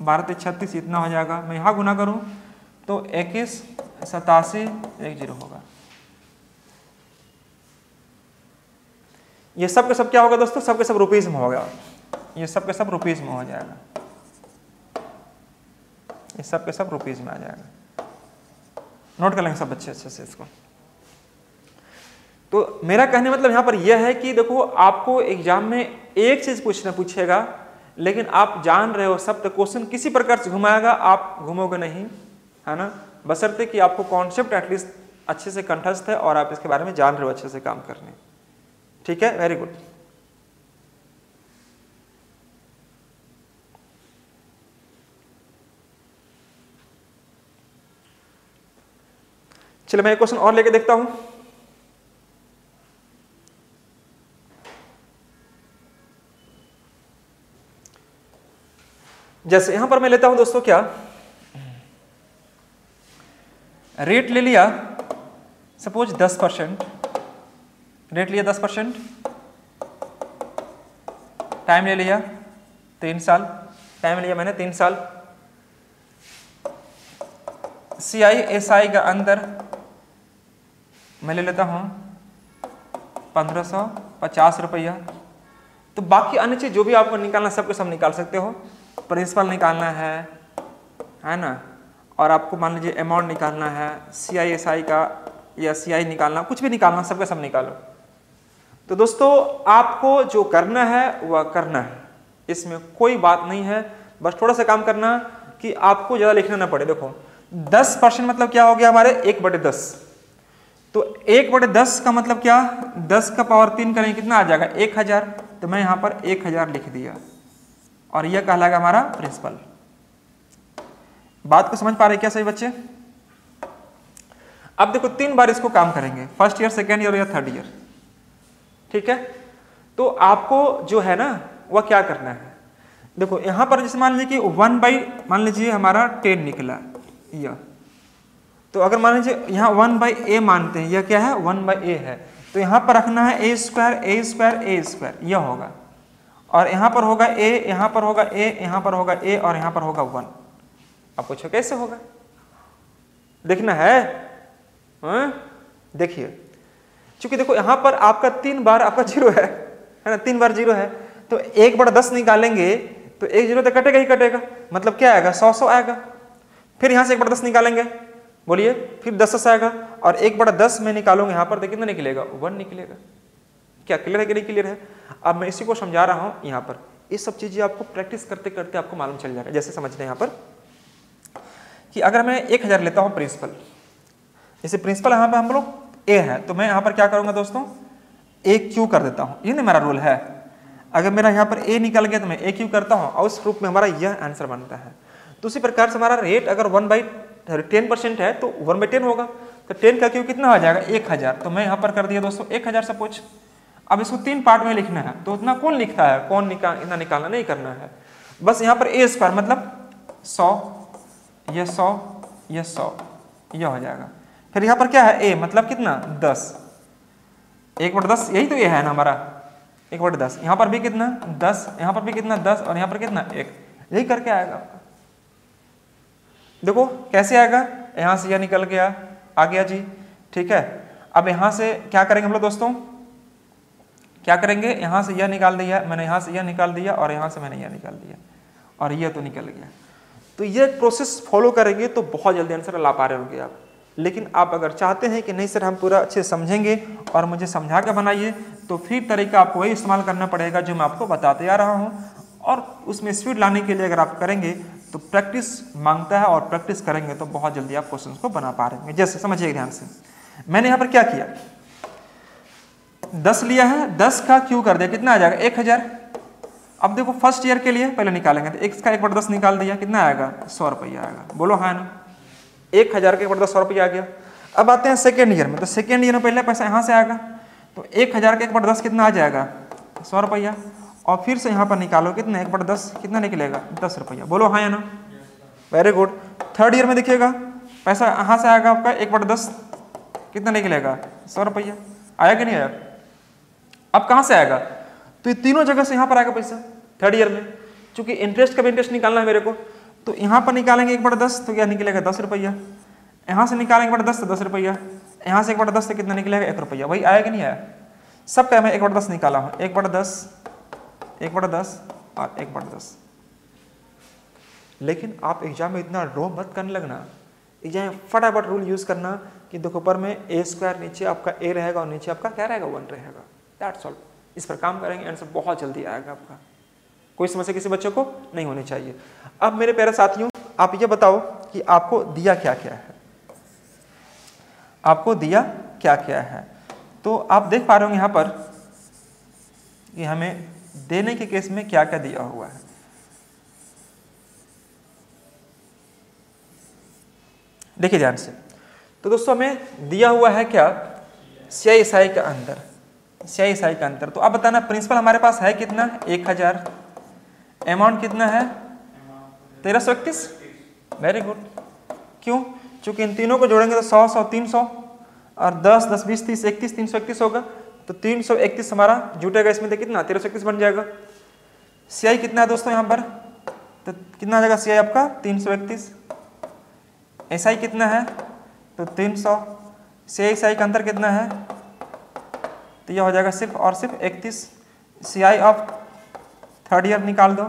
बारह ती छत्तीस, इतना हो जाएगा। मैं यहाँ गुना करूँ तो इक्कीस, सतासी, एक ज़ीरो होगा। ये सब के सब क्या होगा दोस्तों? सब के सब रुपीज़ में होगा ये सब के सब रुपीज़ में हो जाएगा। ये सब के सब रुपीज़ में आ जाएगा। नोट कर लेंगे सब अच्छे अच्छे से इसको। तो मेरा कहने मतलब यहाँ पर यह है कि देखो, आपको एग्ज़ाम में एक चीज़ पूछना पूछेगा, लेकिन आप जान रहे हो, सब तो क्वेश्चन किसी प्रकार से घुमाएगा, आप घूमोगे नहीं, है ना? बसरते कि आपको कॉन्सेप्ट एटलीस्ट अच्छे से कंठस्थ है और आप इसके बारे में जान रहे हो अच्छे से काम करने। ठीक है? वेरी गुड चलिए मैं एक क्वेश्चन और लेके देखता हूँ। जैसे यहाँ पर मैं लेता हूँ दोस्तों क्या? रेट ले लिया सपोज़ 10 परसेंट रेट लिया 10 परसेंट टाइम ले लिया तीन साल। टाइम लिया मैंने तीन साल। सी आई एस आई का अंदर मैं ले लेता हूँ। पंद्रह सौ पचास रुपया। तो बाकी अन्य चीज़ जो भी आपको निकालना सबके सब निकाल सकते हो। प्रिंसिपल निकालना है है ना? और आपको मान लीजिए अमाउंट निकालना है सी आई एस आई का या सी आई निकालना, कुछ भी निकालना सबके सब निकालो। तो दोस्तों, आपको जो करना है, वह करना है। इसमें कोई बात नहीं है। बस थोड़ा सा काम करना कि आपको ज़्यादा लिखना ना पड़े। देखो, दस परसेंट मतलब क्या हो गया हमारे? एक बटे दस। तो एक बटे दस का मतलब क्या? दस का पावर तीन करेंगे, कितना आ जाएगा? एक हज़ार। तो मैं यहाँ पर एक हज़ार लिख दिया। और यह कहलाएगा हमारा प्रिंसिपल बात को समझ पा रहे क्या सही बच्चे? अब देखो, तीन बार इसको काम करेंगे। फ़र्स्ट ईयर सेकेंड ईयर या थर्ड ईयर ठीक है? तो आपको जो है ना, वह क्या करना है? देखो, यहाँ पर जैसे मान लीजिए कि वन बाई मान लीजिए हमारा टेन निकला। यह। तो अगर मान लीजिए यहाँ वन बाई ए मानते हैं, यह क्या है? वन बाई ए है। तो यहाँ पर रखना है A square A square A square, यह होगा। और यहाँ पर होगा ए, यहाँ पर होगा ए, यहाँ पर होगा ए और यहाँ पर होगा वन। आप पूछो कैसे होगा? देखना है? हाँ? देखिए क्योंकि देखो यहाँ पर आपका तीन बार आपका ज़ीरो है है ना? तीन बार ज़ीरो है। तो एक बार दस निकालेंगे तो एक ज़ीरो तो कटेगा ही कटेगा। मतलब क्या आएगा? सौ सौ आएगा। फिर यहाँ से एक बार दस निकालेंगे। बोलिए, फिर दस दस आएगा और एक बड़ा दस मैं निकालूँगा यहाँ पर तो कितना निकलेगा वन निकलेगा। क्या क्लियर है कि नहीं क्लियर है? अब मैं इसी को समझा रहा हूँ यहाँ पर। ये सब चीज़ें आपको प्रैक्टिस करते करते आपको मालूम चल जाएगा जैसे समझ रहे यहाँ पर कि अगर मैं एक हज़ार लेता हूँ प्रिंसिपल जैसे प्रिंसिपल यहाँ पर हम लोग ए है तो मैं यहाँ पर क्या करूँगा दोस्तों? ए क्यू कर देता हूँ। ये नहीं मेरा रूल है। अगर मेरा यहाँ पर ए निकल गया तो मैं ए क्यू करता हूँ और उस रूप में हमारा यह आंसर बनता है। तो उसी प्रकार से हमारा रेट अगर वन बाई टेन परसेंट है तो वन बाई टेन होगा। तो टेन का क्यू? कितना आ जाएगा? एक हज़ार। तो मैं यहाँ पर कर दिया दोस्तों, एक हज़ार सपोज़ अब इसको तीन पार्ट में लिखना है तो उतना कौन लिखता है? कौन निकाल इतना निकालना नहीं करना है। बस यहाँ पर ए स्क्वायर मतलब सौ, ये सौ ये सौ यह हो जाएगा। फिर यहाँ पर क्या है? ए मतलब कितना? दस। एक बट दस, यही तो ये है ना हमारा। एक बट दस। यहाँ पर भी कितना? दस। यहाँ पर भी कितना? दस और यहाँ पर कितना? एक। यही करके आएगा। देखो, कैसे आएगा? यहाँ से यह निकल गया। आ गया जी। ठीक है। अब यहाँ से क्या करेंगे हम लोग दोस्तों? क्या करेंगे? यहाँ से यह निकाल दिया। मैंने यहाँ से यह निकाल दिया और यहाँ से मैंने यह निकाल दिया। और यह तो निकल गया। तो ये प्रोसेस फॉलो करेंगे तो बहुत जल्दी आंसर ला पा रहे होंगे आप। लेकिन आप अगर चाहते हैं कि नहीं सर हम पूरा अच्छे समझेंगे और मुझे समझा कर बनाइए तो फिर तरीका आपको वही इस्तेमाल करना पड़ेगा जो मैं आपको बताते आ रहा हूँ। और उसमें स्पीड लाने के लिए अगर आप करेंगे तो प्रैक्टिस माँगता है और प्रैक्टिस करेंगे तो बहुत जल्दी आप क्वेश्चन को बना पा रहे जैसे, समझिए ध्यान से। मैंने यहाँ पर क्या किया? दस लिया है, दस का क्यू कर दिया? कितना आ जाएगा? एक हज़ार। अब देखो फ़र्स्ट ईयर के लिए पहले निकालेंगे तो एक का एक बट दस निकाल दिया, कितना आएगा? सौ रुपया आएगा। बोलो हाँ ना? एक हज़ार के एक बट दस सौ रुपया आ गया। अब आते हैं सेकेंड ईयर में। तो सेकेंड ईयर में पहले पैसा यहाँ से आएगा। तो एक हज़ार के एक बट दस कितना आ जाएगा? सौ रुपया। और फिर से यहाँ पर निकालो कितना? एक बट दस। कितना निकलेगा? दस रुपया। बोलो हाँ या ना? वेरी गुड थर्ड ईयर में देखिएगा पैसा यहाँ से आएगा आपका एक बट दस। कितना निकलेगा? सौ रुपया। आया कि नहीं आया? अब कहाँ से आएगा? तो ये तीनों जगह से यहाँ पर आएगा पैसा। थर्ड ईयर में। चूँकि इंटरेस्ट का इंटरेस्ट निकालना है मेरे को। तो यहाँ पर निकालेंगे एक बटा दस तो क्या निकलेगा? दस रुपया। यहाँ से निकालेंगे बटा दस तो दस रुपया। यहाँ से एक बटा दस तो कितना निकलेगा? एक रुपया। वही आया कि नहीं आया? सब क्या मैं एक बटा दस निकाला हूँ। एक बटा दस। एक बटा दस, और एक बटा दस। लेकिन आप एग्ज़ाम में इतना रो मत करने लगना। एग्ज़ाम में फटाफट रूल यूज़ करना कि देखो, ऊपर में ए स्क्वायर नीचे आपका ए रहेगा और नीचे आपका क्या रहेगा? वन रहेगा। दैट्स ऑल इस पर काम करेंगे आंसर बहुत जल्दी आएगा आपका। कोई समस्या किसी बच्चे को नहीं होनी चाहिए। अब मेरे प्यारे साथियों, आप ये बताओ कि आपको दिया क्या क्या है? आपको दिया क्या क्या है? तो आप देख पा रहे होंगे यहाँ पर कि हमें देने के केस में क्या क्या दिया हुआ है? देखिए ध्यान से। तो दोस्तों, हमें दिया हुआ है क्या? सियाई ईसाई का अंतर सियाई ईसाई का अंतर तो आप बताना, प्रिंसिपल हमारे पास है कितना? एक हज़ार। अमाउंट कितना है? तेरह सौ इकतीस वेरी गुड क्यों? चूँकि इन तीनों को जोड़ेंगे तो सौ सौ, तीन सौ। और दस दस, बीस, तीस इकतीस तीन सौ इकतीस होगा। तो तीन सौ इकतीस हमारा जुटेगा, इसमें तो कितना, तेरह सौ इकतीस बन जाएगा। सियाई कितना है दोस्तों यहाँ पर? तो कितना आ जाएगा सियाई आपका? तीन सौ इकतीस। एसआई कितना है? तो तीन सौ। सी आई का अंतर कितना है? तो यह हो जाएगा सिर्फ़ और सिर्फ़ इकतीस। C I of third year निकाल दो।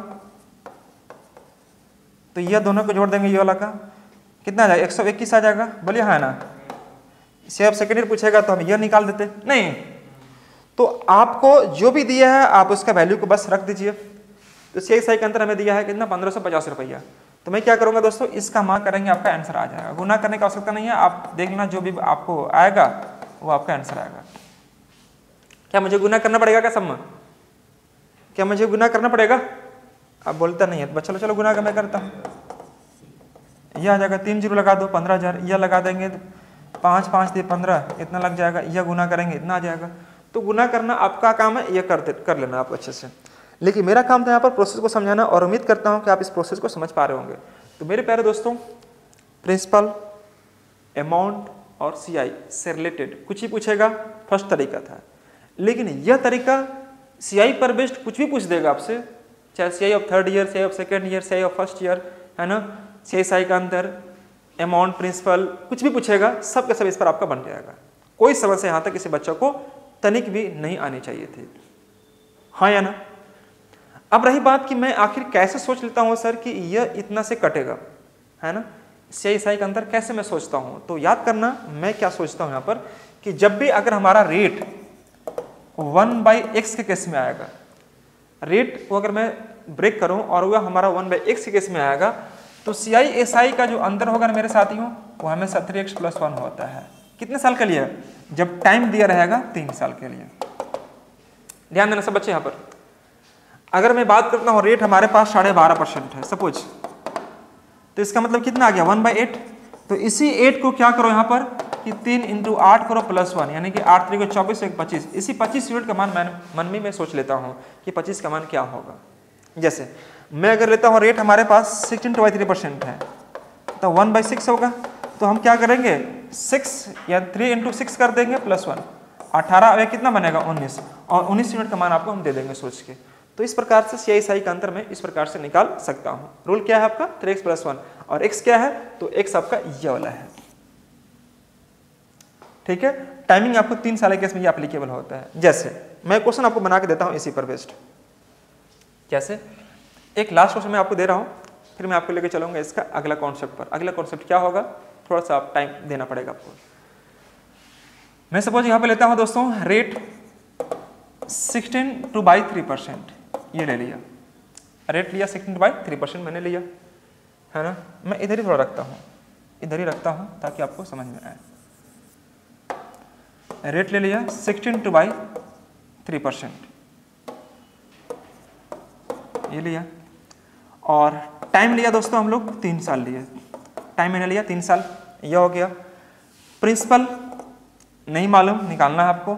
तो यह दोनों को जोड़ देंगे ये वाला का। कितना आ जाएगा? एक सौ इक्कीस आ जाएगा। बोलिए हाँ ना? सी ऑफ़ सेकेंड ईयर पूछेगा तो हम यह निकाल देते। नहीं तो आपको जो भी दिया है, आप उसका वैल्यू को बस रख दीजिए। तो सी आई सी का अंतर हमें दिया है कितना? पंद्रह सौ पचास रुपया। तो मैं क्या करूँगा दोस्तों? इसका मान करेंगे, आपका आंसर आ जाएगा। गुना करने की आवश्यकता नहीं है। आप देख लेना, जो भी आपको आएगा, वो आपका आंसर आएगा। क्या मुझे गुना करना पड़ेगा क्या सब क्या मुझे गुना करना पड़ेगा? आप बोलता नहीं है तो चलो चलो, गुना का मैं करता हूँ। यह आ जाएगा, तीन ज़ीरो लगा दो, पंद्रह हज़ार। यह लगा देंगे, पाँच पाँच, दे, पंद्रह। इतना लग जाएगा, यह गुना करेंगे, इतना आ जाएगा। तो गुना करना आपका काम है यह कर कर लेना आप अच्छे से। लेकिन मेरा काम था यहाँ पर प्रोसेस को समझाना और उम्मीद करता हूँ कि आप इस प्रोसेस को समझ पा रहे होंगे। तो मेरे प्यारे दोस्तों प्रिंसिपल अमाउंट और सीआई से रिलेटेड कुछ ही पूछेगा फ़र्स्ट तरीका था। लेकिन यह तरीका सीआई पर बेस्ड कुछ भी पूछ देगा आपसे, चाहे CI of third year CI of second year CI of first year है ना? सीआई साई का अंदर अमाउंट प्रिंसिपल कुछ भी पूछेगा सब का सब इस पर आपका बन जाएगा। कोई समस्या यहाँ तक किसी बच्चों को तनिक भी नहीं आनी चाहिए थी। हाँ या ना? अब रही बात कि मैं आखिर कैसे सोच लेता हूँ सर कि यह इतना से कटेगा, है ना? सियाई साई का अंतर कैसे मैं सोचता हूँ? तो याद करना मैं क्या सोचता हूँ यहाँ पर कि जब भी अगर हमारा रेट वन बाई एक्स के केस में आएगा रेट को अगर मैं ब्रेक करूँ और वह हमारा वन बाई एक्स के केस में आएगा तो सी आई एस आई का जो अंतर होगा ना मेरे साथियों, वो हमेशा थ्री एक्स प्लस वन होता है। कितने साल के लिए जब टाइम दिया रहेगा तीन साल के लिए। ध्यान देना सब बच्चे यहाँ पर। अगर मैं बात करता हूँ रेट हमारे पास साढ़े बारह परसेंट है सपोज़ तो इसका मतलब कितना आ गया? वन बाई एट तो इसी एट को क्या करो यहाँ पर? कि तीन इंटू आठ करो प्लस वन यानी कि आठ तरीके चौबीस एक पच्चीस। इसी पच्चीस यूनिट का मान मैं, मन में मैं सोच लेता हूँ कि पच्चीस का मान क्या होगा। जैसे, मैं अगर लेता हूँ रेट हमारे पास sixteen two by three percent है तो वन बाई सिक्स होगा। तो हम क्या करेंगे? सिक्स या थ्री इंटू सिक्स कर देंगे प्लस वन अठारह कितना बनेगा? उन्नीस. और उन्नीस यूनिट का मान आपको हम दे देंगे सोच के। तो इस प्रकार से सी आई का अंतर मैं इस प्रकार से निकाल सकता हूँ। रूल क्या है आपका? थ्री एक्स और एक्स क्या है? तो एक्स आपका ये वाला है। ठीक है? टाइमिंग आपको तीन साल के इसमें ये एप्लीकेबल होता है। जैसे, मैं क्वेश्चन आपको बना के देता हूँ इसी पर बेस्ड कैसे एक लास्ट क्वेश्चन मैं आपको दे रहा हूँ, फिर मैं आपको लेके चलूँगा इसका अगला कॉन्सेप्ट पर। अगला कॉन्सेप्ट क्या होगा? थोड़ा सा टाइम देना पड़ेगा आपको। मैं सपोज़ यहाँ पे लेता हूँ दोस्तों rate sixteen two by three percent ये ले लिया। रेट लिया सिक्सटीन बाई थ्री परसेंट मैंने लिया, है ना? मैं इधर ही थोड़ा रखता हूँ, इधर ही रखता हूँ ताकि आपको समझ में आए। रेट ले लिया sixteen two by three percent ये लिया। और टाइम लिया दोस्तों हम लोग तीन साल लिए। टाइम मैंने लिया, तीन साल यह हो गया। प्रिंसिपल नहीं मालूम, निकालना है आपको।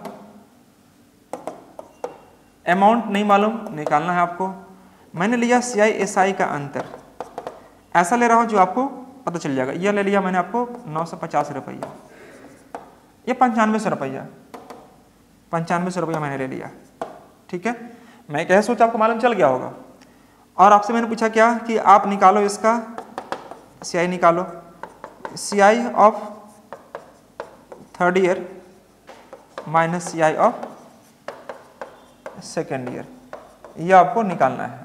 अमाउंट नहीं मालूम, निकालना है आपको। मैंने लिया सी आई एस आई का अंतर। ऐसा ले रहा हूँ जो आपको पता चल जाएगा। यह ले लिया मैंने आपको नौ सौ पचास रुपया। ये पंचानवे सौ रुपया। पंचानवे सौ रुपया मैंने ले लिया। ठीक है? मैं कह सोचा, आपको मालूम चल गया होगा। और आपसे मैंने पूछा क्या कि आप निकालो इसका सी आई निकालो। C I of third year minus C I of second year यह आपको निकालना है।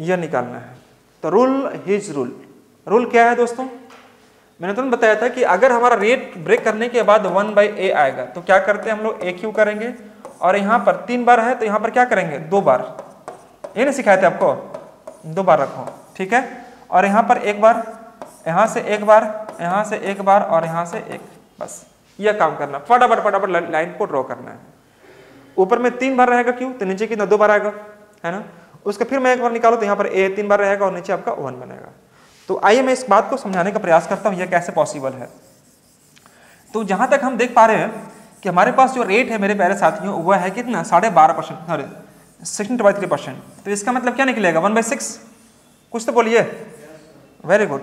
यह निकालना है। तो रूल हिज रूल रूल क्या है दोस्तों? मैंने तुरंत बताया था कि अगर हमारा रेट ब्रेक करने के बाद वन बाई ए आएगा तो क्या करते हैं हम लोग? ए क्यू करेंगे। और यहाँ पर तीन बार है तो यहाँ पर क्या करेंगे? दो बार। ये नहीं सिखाए थे आपको? दो बार रखो। ठीक है? और यहाँ पर एक बार, यहाँ से एक बार, यहाँ से एक बार और यहाँ से एक, बस यह काम करना। फटाफट फटाफट लाइन को ड्रॉ करना है। ऊपर में तीन बार रहेगा क्यों तो नीचे कितना, दो बार आएगा, है ना? उसका फिर मैं एक बार निकालू तो यहाँ पर ए तीन बार रहेगा और नीचे आपका वन बनेगा। तो आइए मैं इस बात को समझाने का प्रयास करता हूँ यह कैसे पॉसिबल है। तो जहाँ तक हम देख पा रहे हैं कि हमारे पास जो रेट है मेरे प्यारे साथियों, वह है कितना? साढ़े बारह percent sorry sixteen by three percent तो इसका मतलब क्या निकलेगा? वन बाई सिक्स कुछ तो बोलिए। वेरी गुड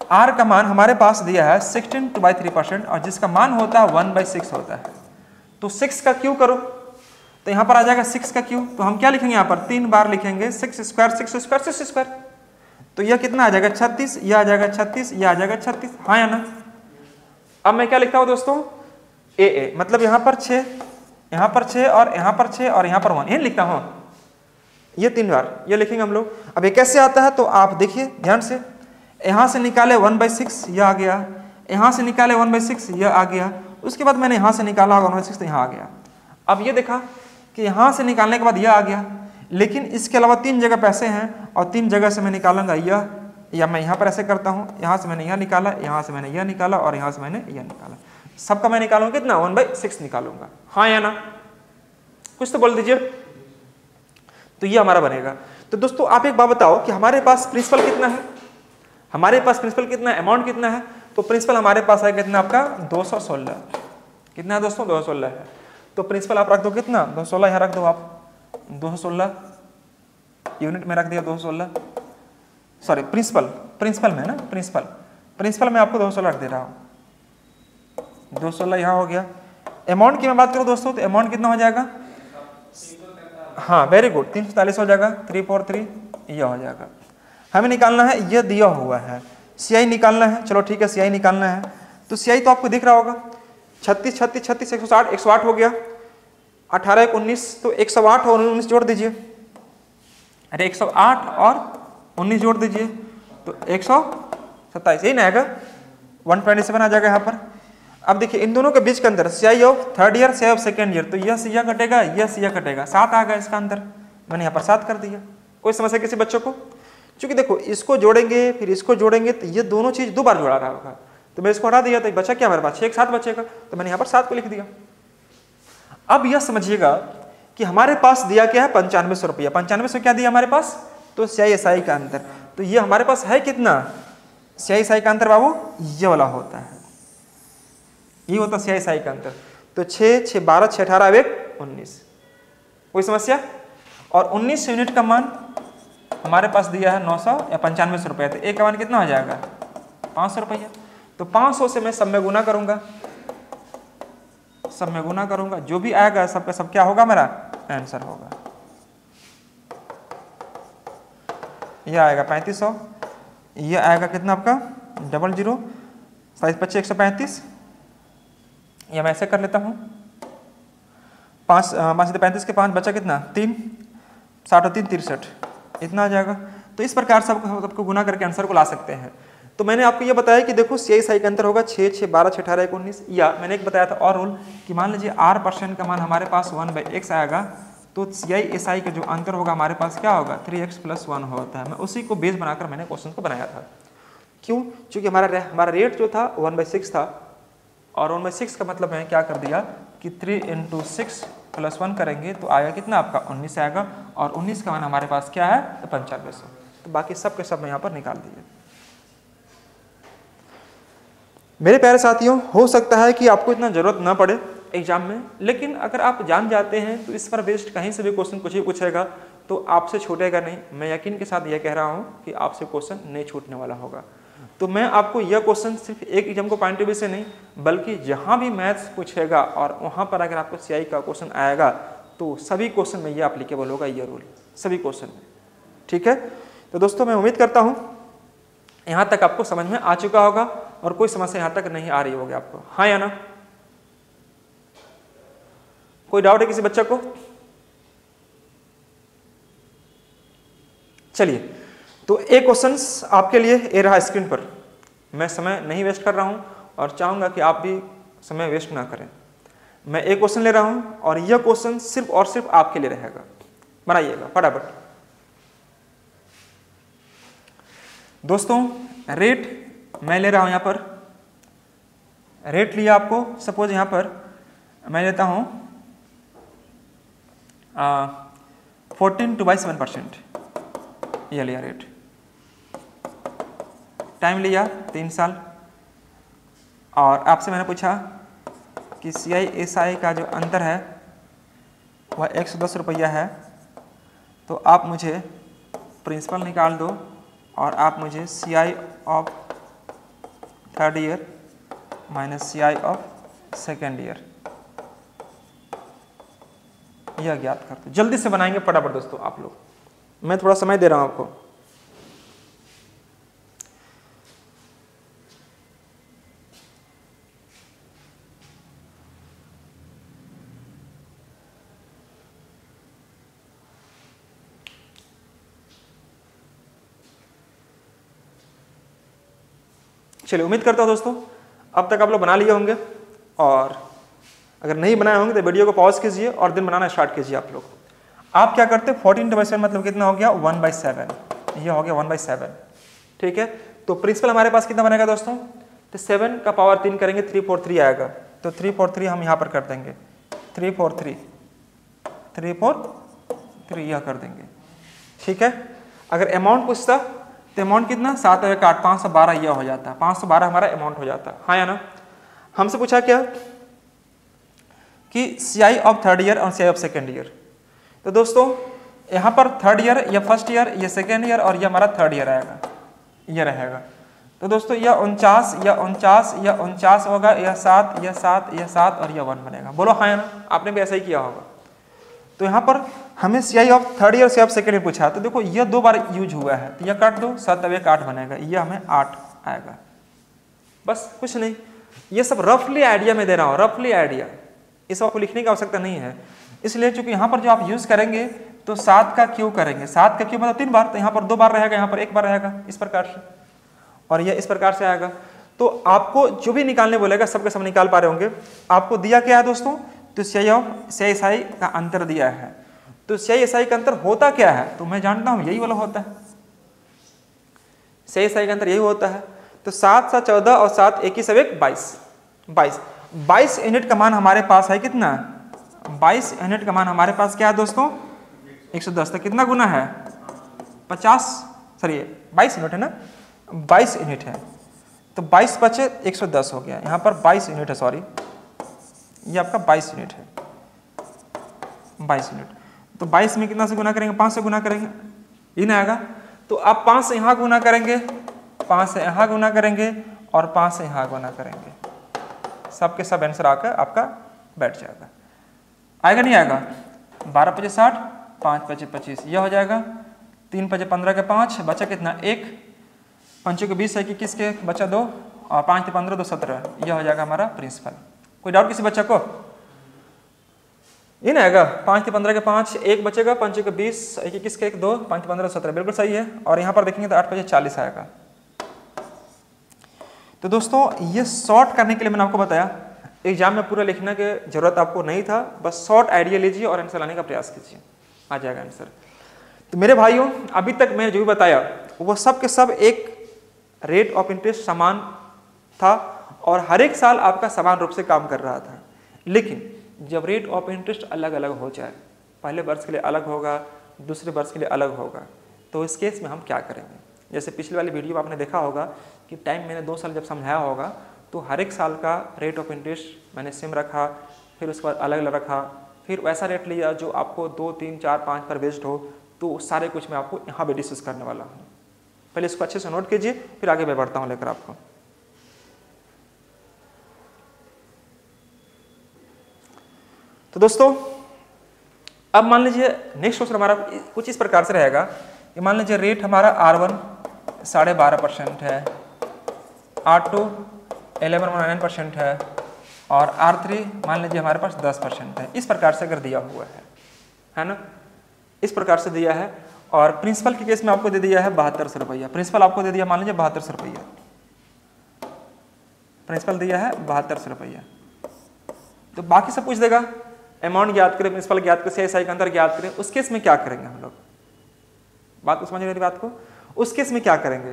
आर का मान हमारे पास दिया है sixteen two by three percent और जिसका मान होता है वन बाई सिक्स होता है। तो सिक्स का क्यू करो? तो यहाँ पर आ जाएगा सिक्स का क्यू? तो हम क्या लिखेंगे यहाँ पर? तीन बार लिखेंगे six square six square six square तो यह कितना आ जाएगा? छत्तीस, यह आ जाएगा छत्तीस, यह आ जाएगा छत्तीस। हाँ या ना? अब मैं क्या लिखता हूँ दोस्तों? ए ए मतलब यहाँ पर छः यहाँ पर छः और यहाँ पर छः और यहाँ पर वन ये लिखता हूँ। ये तीन बार। ये लिखेंगे हम लोग। अब ये कैसे आता है? तो आप देखिए, ध्यान से। यहाँ से निकाले वन बाई सिक्स यह आ गया। यहाँ से निकाले वन बाई सिक्स यह आ गया। उसके बाद मैंने यहाँ से निकाला वन बाई सिक्स तो यहाँ आ गया। अब ये देखा कि यहाँ से निकालने के बाद यह आ गया। लेकिन इसके अलावा तीन जगह पैसे हैं और तीन जगह से मैं निकालूँगा यह। या मैं यहाँ पर ऐसे करता हूँ, यहाँ से मैंने यह निकाला, यहाँ से मैंने यह निकाला और यहाँ से मैंने यह निकाला। सबका मैं निकालूँगा कितना? वन बाई सिक्स निकालूँगा। हाँ या ना? कुछ तो बोल दीजिए। तो ये हमारा बनेगा। तो दोस्तों, आप एक बात बताओ कि हमारे पास प्रिंसिपल कितना है? हमारे पास प्रिंसिपल कितना है? अमाउंट कितना है? तो प्रिंसिपल हमारे पास आएगा कितना आपका? दो सौ सोलह। कितना है दोस्तों? दो सौ सोलह है। तो प्रिंसिपल आप रख दो कितना? दो सौ सोलह यहाँ रख दो आप। दो सौ सोलह। यूनिट में रख दिया दो सौ सोलह। सॉरी प्रिंसिपल प्रिंसिपल में ना? प्रिंसिपल प्रिंसिपल में आपको दो सौ रख दे रहा हूँ। दो सोलह यहाँ हो गया। अमाउंट की मैं बात करूँ दोस्तों तो अमाउंट कितना हो जाएगा? हाँ वेरी गुड तीन सौ चालीस हो जाएगा। थ्री फोर थ्री यह हो जाएगा। हमें निकालना है, यह दिया हुआ है। सीआई निकालना है, चलो ठीक है सीआई निकालना है। तो सीआई तो आपको दिख रहा होगा। छत्तीस छत्तीस छत्तीस, एक सौ साठ, एक सौ आठ हो गया। अठारह, एक उन्नीस तो एक सौ आठ और उन्नीस जोड़ दीजिए। अरे एक सौ आठ और उन्नीस जोड़ दीजिए। तो एक सौ सत्ताईस, यही ना आएगा। वन ट्वेंटी सेवन आ जाएगा यहाँ पर। अब देखिए, इन दोनों के बीच के अंदर C I of third year C of second year तो यह सिया कटेगा, यह सिया कटेगा। सात आ गया इसका अंदर। मैंने यहाँ पर सात कर दिया। कोई समस्या किसी बच्चों को? क्योंकि देखो, इसको जोड़ेंगे, फिर इसको जोड़ेंगे तो ये दोनों चीज़ दो बार जोड़ा रहा होगा। तो मैं इसको हटा दिया तो बचा क्या हमारे पास? छः सात बचेगा। तो मैंने यहाँ पर सात को लिख दिया। अब यह समझिएगा कि हमारे पास दिया क्या है? पंचानवे सौ रुपया। पंचानवे सौ क्या दिया हमारे पास? तो सियाई एस का अंतर। तो ये हमारे पास है कितना? सियाई एस का अंतर बाबू, ये वाला होता है। ये होता सियाई एस का अंतर। तो छः छः बारह छः अठारह एक, उन्नीस। कोई समस्या? और उन्नीस यूनिट का मान हमारे पास दिया है नौ सौ या पंचानवे सौ रुपया तो एक का मान कितना हो जाएगा? पाँच सौ रुपया। तो पाँच सौ से मैं सब में गुना करूँगा। सब में गुना करूँगा। जो भी आएगा, सबका सब क्या होगा मेरा? आंसर होगा। यह आएगा पैंतीस सौ। यह आएगा कितना आपका? Double zero. साइज़ पच्चीस एक सौ पैंतीस। यह मैं ऐसे कर लेता हूँ। पाँच पाँच पैंतीस के पाँच बचा कितना? तीन। साठ और तीन, तिरसठ। इतना आ जाएगा। तो इस प्रकार से सबको गुना करके आंसर को ला सकते हैं। तो मैंने आपको ये बताया कि देखो सी आई का अंतर होगा छः छः बारह छः अठारह, एक, उन्नीस। या मैंने एक बताया था और रूल कि मान लीजिए आर परसेंट का मान हमारे पास वन बाई एक्स आएगा तो सी आई एस आई का जो अंतर होगा हमारे पास क्या होगा? थ्री एक्स प्लस वन होता है। मैं उसी को बेस बनाकर मैंने क्वेश्चन को बनाया था। क्यों? क्योंकि हमारा हमारा रेट जो था वन बाई सिक्स था। और वन बाई सिक्स का मतलब मैंने क्या कर दिया कि three into six plus one करेंगे तो आएगा कितना आपका? उन्नीस आएगा। और उन्नीस का मान हमारे पास क्या है? तो पंचानवे सौ। तो बाकी सब के सब मैं यहाँ पर निकाल दीजिए मेरे प्यारे साथियों, हो सकता है कि आपको इतना ज़रूरत ना पड़े एग्ज़ाम में, लेकिन अगर आप जान जाते हैं तो इस पर बेस्ड कहीं से भी क्वेश्चन कुछ ही पूछेगा तो आपसे छूटेगा नहीं। मैं यकीन के साथ यह कह रहा हूँ कि आपसे क्वेश्चन नहीं छूटने वाला होगा। तो मैं आपको यह क्वेश्चन सिर्फ़ एक एग्ज़ाम को पॉइंट ऑफ़ व्यू से नहीं, बल्कि जहाँ भी मैथ्स पूछेगा और वहाँ पर अगर आपको सीआई का क्वेश्चन आएगा तो सभी क्वेश्चन में ये अप्लीकेबल होगा ये रूल सभी क्वेश्चन में। ठीक है? तो दोस्तों, मैं उम्मीद करता हूँ यहाँ तक आपको समझ में आ चुका होगा और कोई समस्या यहाँ तक नहीं आ रही होगी आपको। हाँ या ना? कोई डाउट है किसी बच्चे को? चलिए। तो एक क्वेश्चन आपके लिए ए रहा स्क्रीन पर। मैं समय नहीं वेस्ट कर रहा हूँ और चाहूँगा कि आप भी समय वेस्ट ना करें। मैं एक क्वेश्चन ले रहा हूँ और यह क्वेश्चन सिर्फ़ और सिर्फ़ आपके लिए रहेगा। बनाइएगा, फटाफट। दोस्तों रेट मैं ले रहा हूँ यहाँ पर। रेट लिया आपको। सपोज़ यहाँ पर मैं लेता हूँ fourteen two by seven percent यह लिया रेट टाइम लिया, तीन साल। और आपसे मैंने पूछा कि सी आई एस आई का जो अंतर है, वह एक सौ दस रुपया है। तो आप मुझे प्रिंसिपल निकाल दो और आप मुझे C I of third year minus C I of second year यह ज्ञात कर दो जल्दी से बनाएँगे फटाफट दोस्तों आप लोग। मैं थोड़ा समय दे रहा हूँ आपको। चलिए, उम्मीद करता हूँ दोस्तों, अब तक आप लोग बना लिए होंगे। और अगर नहीं बनाए होंगे तो वीडियो को पॉज कीजिए और दिन बनाना स्टार्ट कीजिए आप लोग। आप क्या करते? हैं फोर्टीन बाई सेवन मतलब कितना हो गया? वन बाई सेवन ये हो गया वन बाई सेवन ठीक है? तो प्रिंसिपल हमारे पास कितना बनेगा दोस्तों? तो सेवन का पावर तीन करेंगे थ्री फोर थ्री आएगा। तो थ्री फोर थ्री हम यहाँ पर कर देंगे। Three four three three four three यह कर देंगे। ठीक है? अगर अमाउंट पूछता तो अमाउंट कितना? सात एक आठ, पाँच सौ बारह यह हो जाता। है पाँच सौ बारह हमारा अमाउंट हो जाता। है हाँ या ना? हमसे पूछा क्या? कि C I of third year और C I of second year तो दोस्तों, यहाँ पर थर्ड ईयर या फ़र्स्ट ईयर या सेकेंड ईयर और यह हमारा थर्ड ईयर आएगा। यह रहेगा। तो दोस्तों, यह उनचास या उनचास या उनचास होगा, यह सात यह सात यह सात और यह वन बनेगा। बोलो हाँ ना? आपने भी ऐसा ही किया होगा। तो यहाँ पर हमें C I of third year C of second year पूछा तो देखो यह दो बार यूज़ हुआ है तो यह काट दो, सात अब एक आठ बनेगा यह हमें आठ आएगा। बस, कुछ नहीं। ये सब रफली आइडिया में दे रहा हूँ रफली आइडिया इस आपको लिखने की आवश्यकता नहीं है। इसलिए चूँकि यहाँ पर जो आप यूज़ करेंगे तो सात का क्यू करेंगे? सात का क्यू? मतलब तीन बार तो यहाँ पर दो बार रहेगा, यहाँ पर एक बार रहेगा, इस प्रकार से। और यह इस प्रकार से आएगा। तो आपको जो भी निकालने बोलेगा, सबके सब निकाल पा रहे होंगे। आपको दिया क्या है दोस्तों? तो सी ऑफ़ सी का अंतर दिया है। तो सही सी का अंतर होता क्या है? तो मैं जानता हूँ, यही वाला होता है। सही सी का अंतर यही होता है। तो सात सात, चौदह और सात, एक ही सब एक बाईस। बाईस। बाईस यूनिट का मान हमारे पास है कितना? बाईस यूनिट का मान हमारे पास क्या है दोस्तों? एक सौ दस। तक कितना गुना है? पचास। सॉरी, बाईस यूनिट है ना? बाईस यूनिट है। तो बाईस बचे एक सौ दस हो गया। यहाँ पर बाईस यूनिट है सॉरी ये आपका बाईस यूनिट है। बाईस यूनिट तो बाईस में कितना से गुना करेंगे? पाँच से गुना करेंगे। ये ना आएगा। तो आप पाँच से यहाँ गुना करेंगे, पाँच से यहाँ गुना करेंगे और पाँच से यहाँ गुना करेंगे। सब के सब आकर आपका बैठ जाएगा। आएगा नहीं आएगा? बारह पचे साठ, पाँच पचे पच्चीस। यह हो जाएगा। तीन पचे पंद्रह के पाँच, बचा कितना? एक। पंचों के बीस है कि किसके? बचा दो। और पाँच के पंद्रह, दो सत्रह। यह हो जाएगा हमारा प्रिंसिपल कोई डाउट किसी बच्चा को? ये ना आएगा। पाँच के पंद्रह के पाँच, एक बचेगा, पंचों के बीस, एक इक्कीस के एक दो, पाँच के पंद्रह सत्रह। बिल्कुल सही है। और यहाँ पर देखेंगे तो आठ बजे चालीस आएगा। तो दोस्तों, ये शॉर्ट करने के लिए मैंने आपको बताया एग्ज़ाम में पूरा लिखने की ज़रूरत आपको नहीं था। बस शॉर्ट आइडिया लीजिए और आंसर लाने का प्रयास कीजिए। आ जाएगा आंसर तो मेरे भाइयों, अभी तक मैंने जो भी बताया, वो सब के सब एक रेट ऑफ़ इंटरेस्ट समान था और हर एक साल आपका समान रूप से काम कर रहा था। लेकिन जब रेट ऑफ़ इंटरेस्ट अलग अलग हो जाए, पहले वर्ष के लिए अलग होगा, दूसरे वर्ष के लिए अलग होगा तो इस केस में हम क्या करेंगे? जैसे पिछले वाली वीडियो में आपने देखा होगा कि टाइम मैंने दो साल जब समझाया होगा तो हर एक साल का रेट ऑफ़ इंटरेस्ट मैंने सेम रखा, फिर उसके बाद अलग अलग रखा, फिर वैसा रेट लिया जो आपको दो, तीन, चार, पाँच पर बेस्ड हो तो सारे कुछ मैं आपको यहाँ पर डिस्कस करने वाला हूँ। पहले इसको अच्छे से नोट कीजिए, फिर आगे मैं बढ़ता हूँ लेकर आपको। तो दोस्तों, अब मान लीजिए नेक्स्ट क्वेश्चन हमारा कुछ इस प्रकार से रहेगा कि मान लीजिए रेट हमारा आर वन साढ़े बारह परसेंट है R two eleven one nine percent है और आर थ्री मान लीजिए हमारे पास दस परसेंट है। इस प्रकार से अगर दिया हुआ है है ना? इस प्रकार से दिया है और प्रिंसिपल के केस में आपको दे दिया है बहत्तर सौ रुपया। प्रिंसिपल आपको दे दिया मान लीजिए बहत्तर सौ रुपया। प्रिंसिपल दिया है बहत्तर सौ रुपया। तो बाकी सब पूछ देगा? अमाउंट ज्ञात करें प्रिंसिपल ज्ञात करें सी का अंदर ज्ञात करें, उस केस में क्या करेंगे हम लोग? बात को समझ मेरी बात को? उस केस में क्या करेंगे?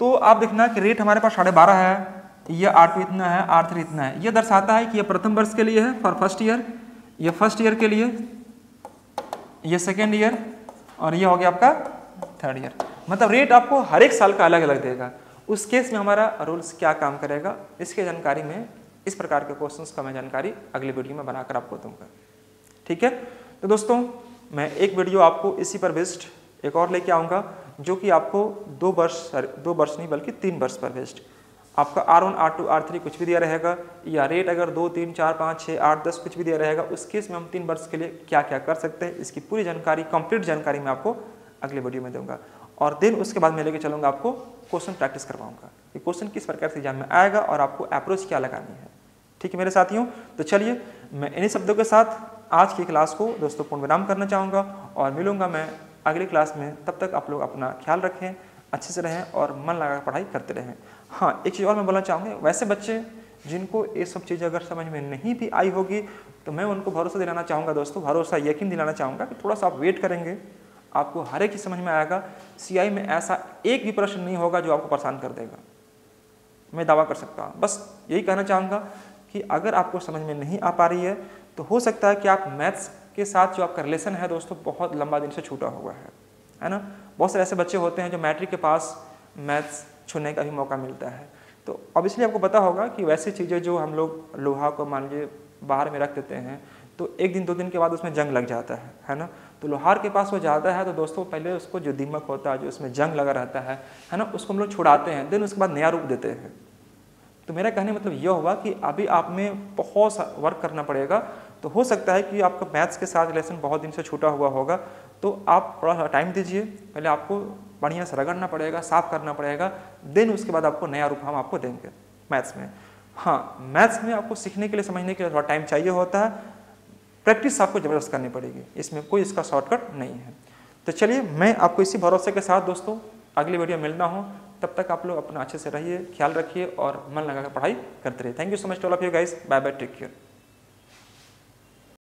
तो आप देखना कि रेट हमारे पास साढ़े बारह है, ये आर टू इतना है आर थ्री इतना है। ये दर्शाता है कि ये प्रथम वर्ष के लिए है फॉर फ़र्स्ट ईयर ये फ़र्स्ट ईयर के लिए, ये सेकेंड ईयर और ये हो गया आपका थर्ड ईयर मतलब रेट आपको हर एक साल का अलग अलग देगा। उस केस में हमारा रूल्स क्या काम करेगा? इसके जानकारी में, इस प्रकार के क्वेश्चंस का मैं जानकारी अगली वीडियो में बनाकर आपको दूँगा। ठीक है? तो दोस्तों, मैं एक वीडियो आपको इसी पर बेस्ड एक और लेके आऊँगा, जो कि आपको दो वर्ष दो वर्ष नहीं, बल्कि तीन वर्ष पर बेस्ड आपका R one R two R three कुछ भी दिया रहेगा, या रेट अगर दो, तीन, चार, पाँच छः आठ, दस कुछ भी दिया रहेगा, उस केस में हम तीन वर्ष के लिए क्या क्या कर सकते हैं, इसकी पूरी जानकारी कंप्लीट जानकारी मैं आपको अगले वीडियो में दूँगा। और देन उसके बाद मैं लेके चलूँगा आपको क्वेश्चन प्रैक्टिस करवाऊँगा, कि क्वेश्चन किस प्रकार से एग्ज़ाम में आएगा और आपको अप्रोच क्या लगानी है। ठीक है मेरे साथियों? तो चलिए मैं इन्हीं शब्दों के साथ आज की क्लास को दोस्तों पूर्ण विराम करना चाहूँगा और मिलूँगा मैं अगली क्लास में। तब तक आप लोग अपना ख्याल रखें, अच्छे से रहें और मन लगा पढ़ाई करते रहें। हाँ एक चीज़ और मैं बोलना चाहूँगा, वैसे बच्चे जिनको ये सब चीज़ें अगर समझ में नहीं भी आई होगी तो मैं उनको भरोसा दिलाना चाहूँगा दोस्तों, भरोसा, यकीन दिलाना चाहूँगा कि थोड़ा सा आप वेट करेंगे। आपको हर एक चीज़ समझ में आएगा, सीआई में ऐसा एक भी प्रश्न नहीं होगा जो आपको परेशान कर देगा। मैं दावा कर सकता हूँ। बस यही कहना चाहूँगा कि अगर आपको समझ में नहीं आ पा रही है तो हो सकता है कि आप मैथ्स के साथ जो आपका रिलेशन है दोस्तों, बहुत लंबा दिन से छूटा हुआ है है ना? बहुत सारे ऐसे बच्चे होते हैं जो मैट्रिक के पास मैथ्स छूने का भी मौका मिलता है। तो अब इसलिए आपको पता होगा कि वैसी चीज़ें जो हम लोग लोहा को मान लीजिए बाहर में रख देते हैं तो एक दिन, दो दिन के बाद उसमें जंग लग जाता है है ना? तो लोहार के पास वो जाता है तो दोस्तों पहले उसको जो दीमक होता है, जो उसमें जंग लगा रहता है है ना? उसको हम लोग छुड़ाते हैं, देन उसके बाद नया रूप देते हैं। तो मेरा कहने मतलब यह हुआ कि अभी आप में बहुत वर्क करना पड़ेगा। तो हो सकता है कि आपका मैथ्स के साथ रिलेशन बहुत दिन से छूटा हुआ होगा। तो आप थोड़ा सा टाइम दीजिए। पहले आपको बढ़िया से रगड़ना पड़ेगा, साफ़ करना पड़ेगा। देन उसके बाद आपको नया रूप हम आपको देंगे मैथ्स में। हाँ मैथ्स में आपको सीखने के लिए, समझने के लिए थोड़ा टाइम चाहिए होता है। प्रैक्टिस आपको ज़बरदस्त करनी पड़ेगी। इसमें कोई इसका शॉर्टकट नहीं है। तो चलिए, मैं आपको इसी भरोसे के साथ दोस्तों, अगली वीडियो मिलना हूँ। तब तक आप लोग अपना अच्छे से रहिए, ख्याल रखिए और मन लगाकर पढ़ाई करते रहिए। Thank you so much to all of you guys bye bye take care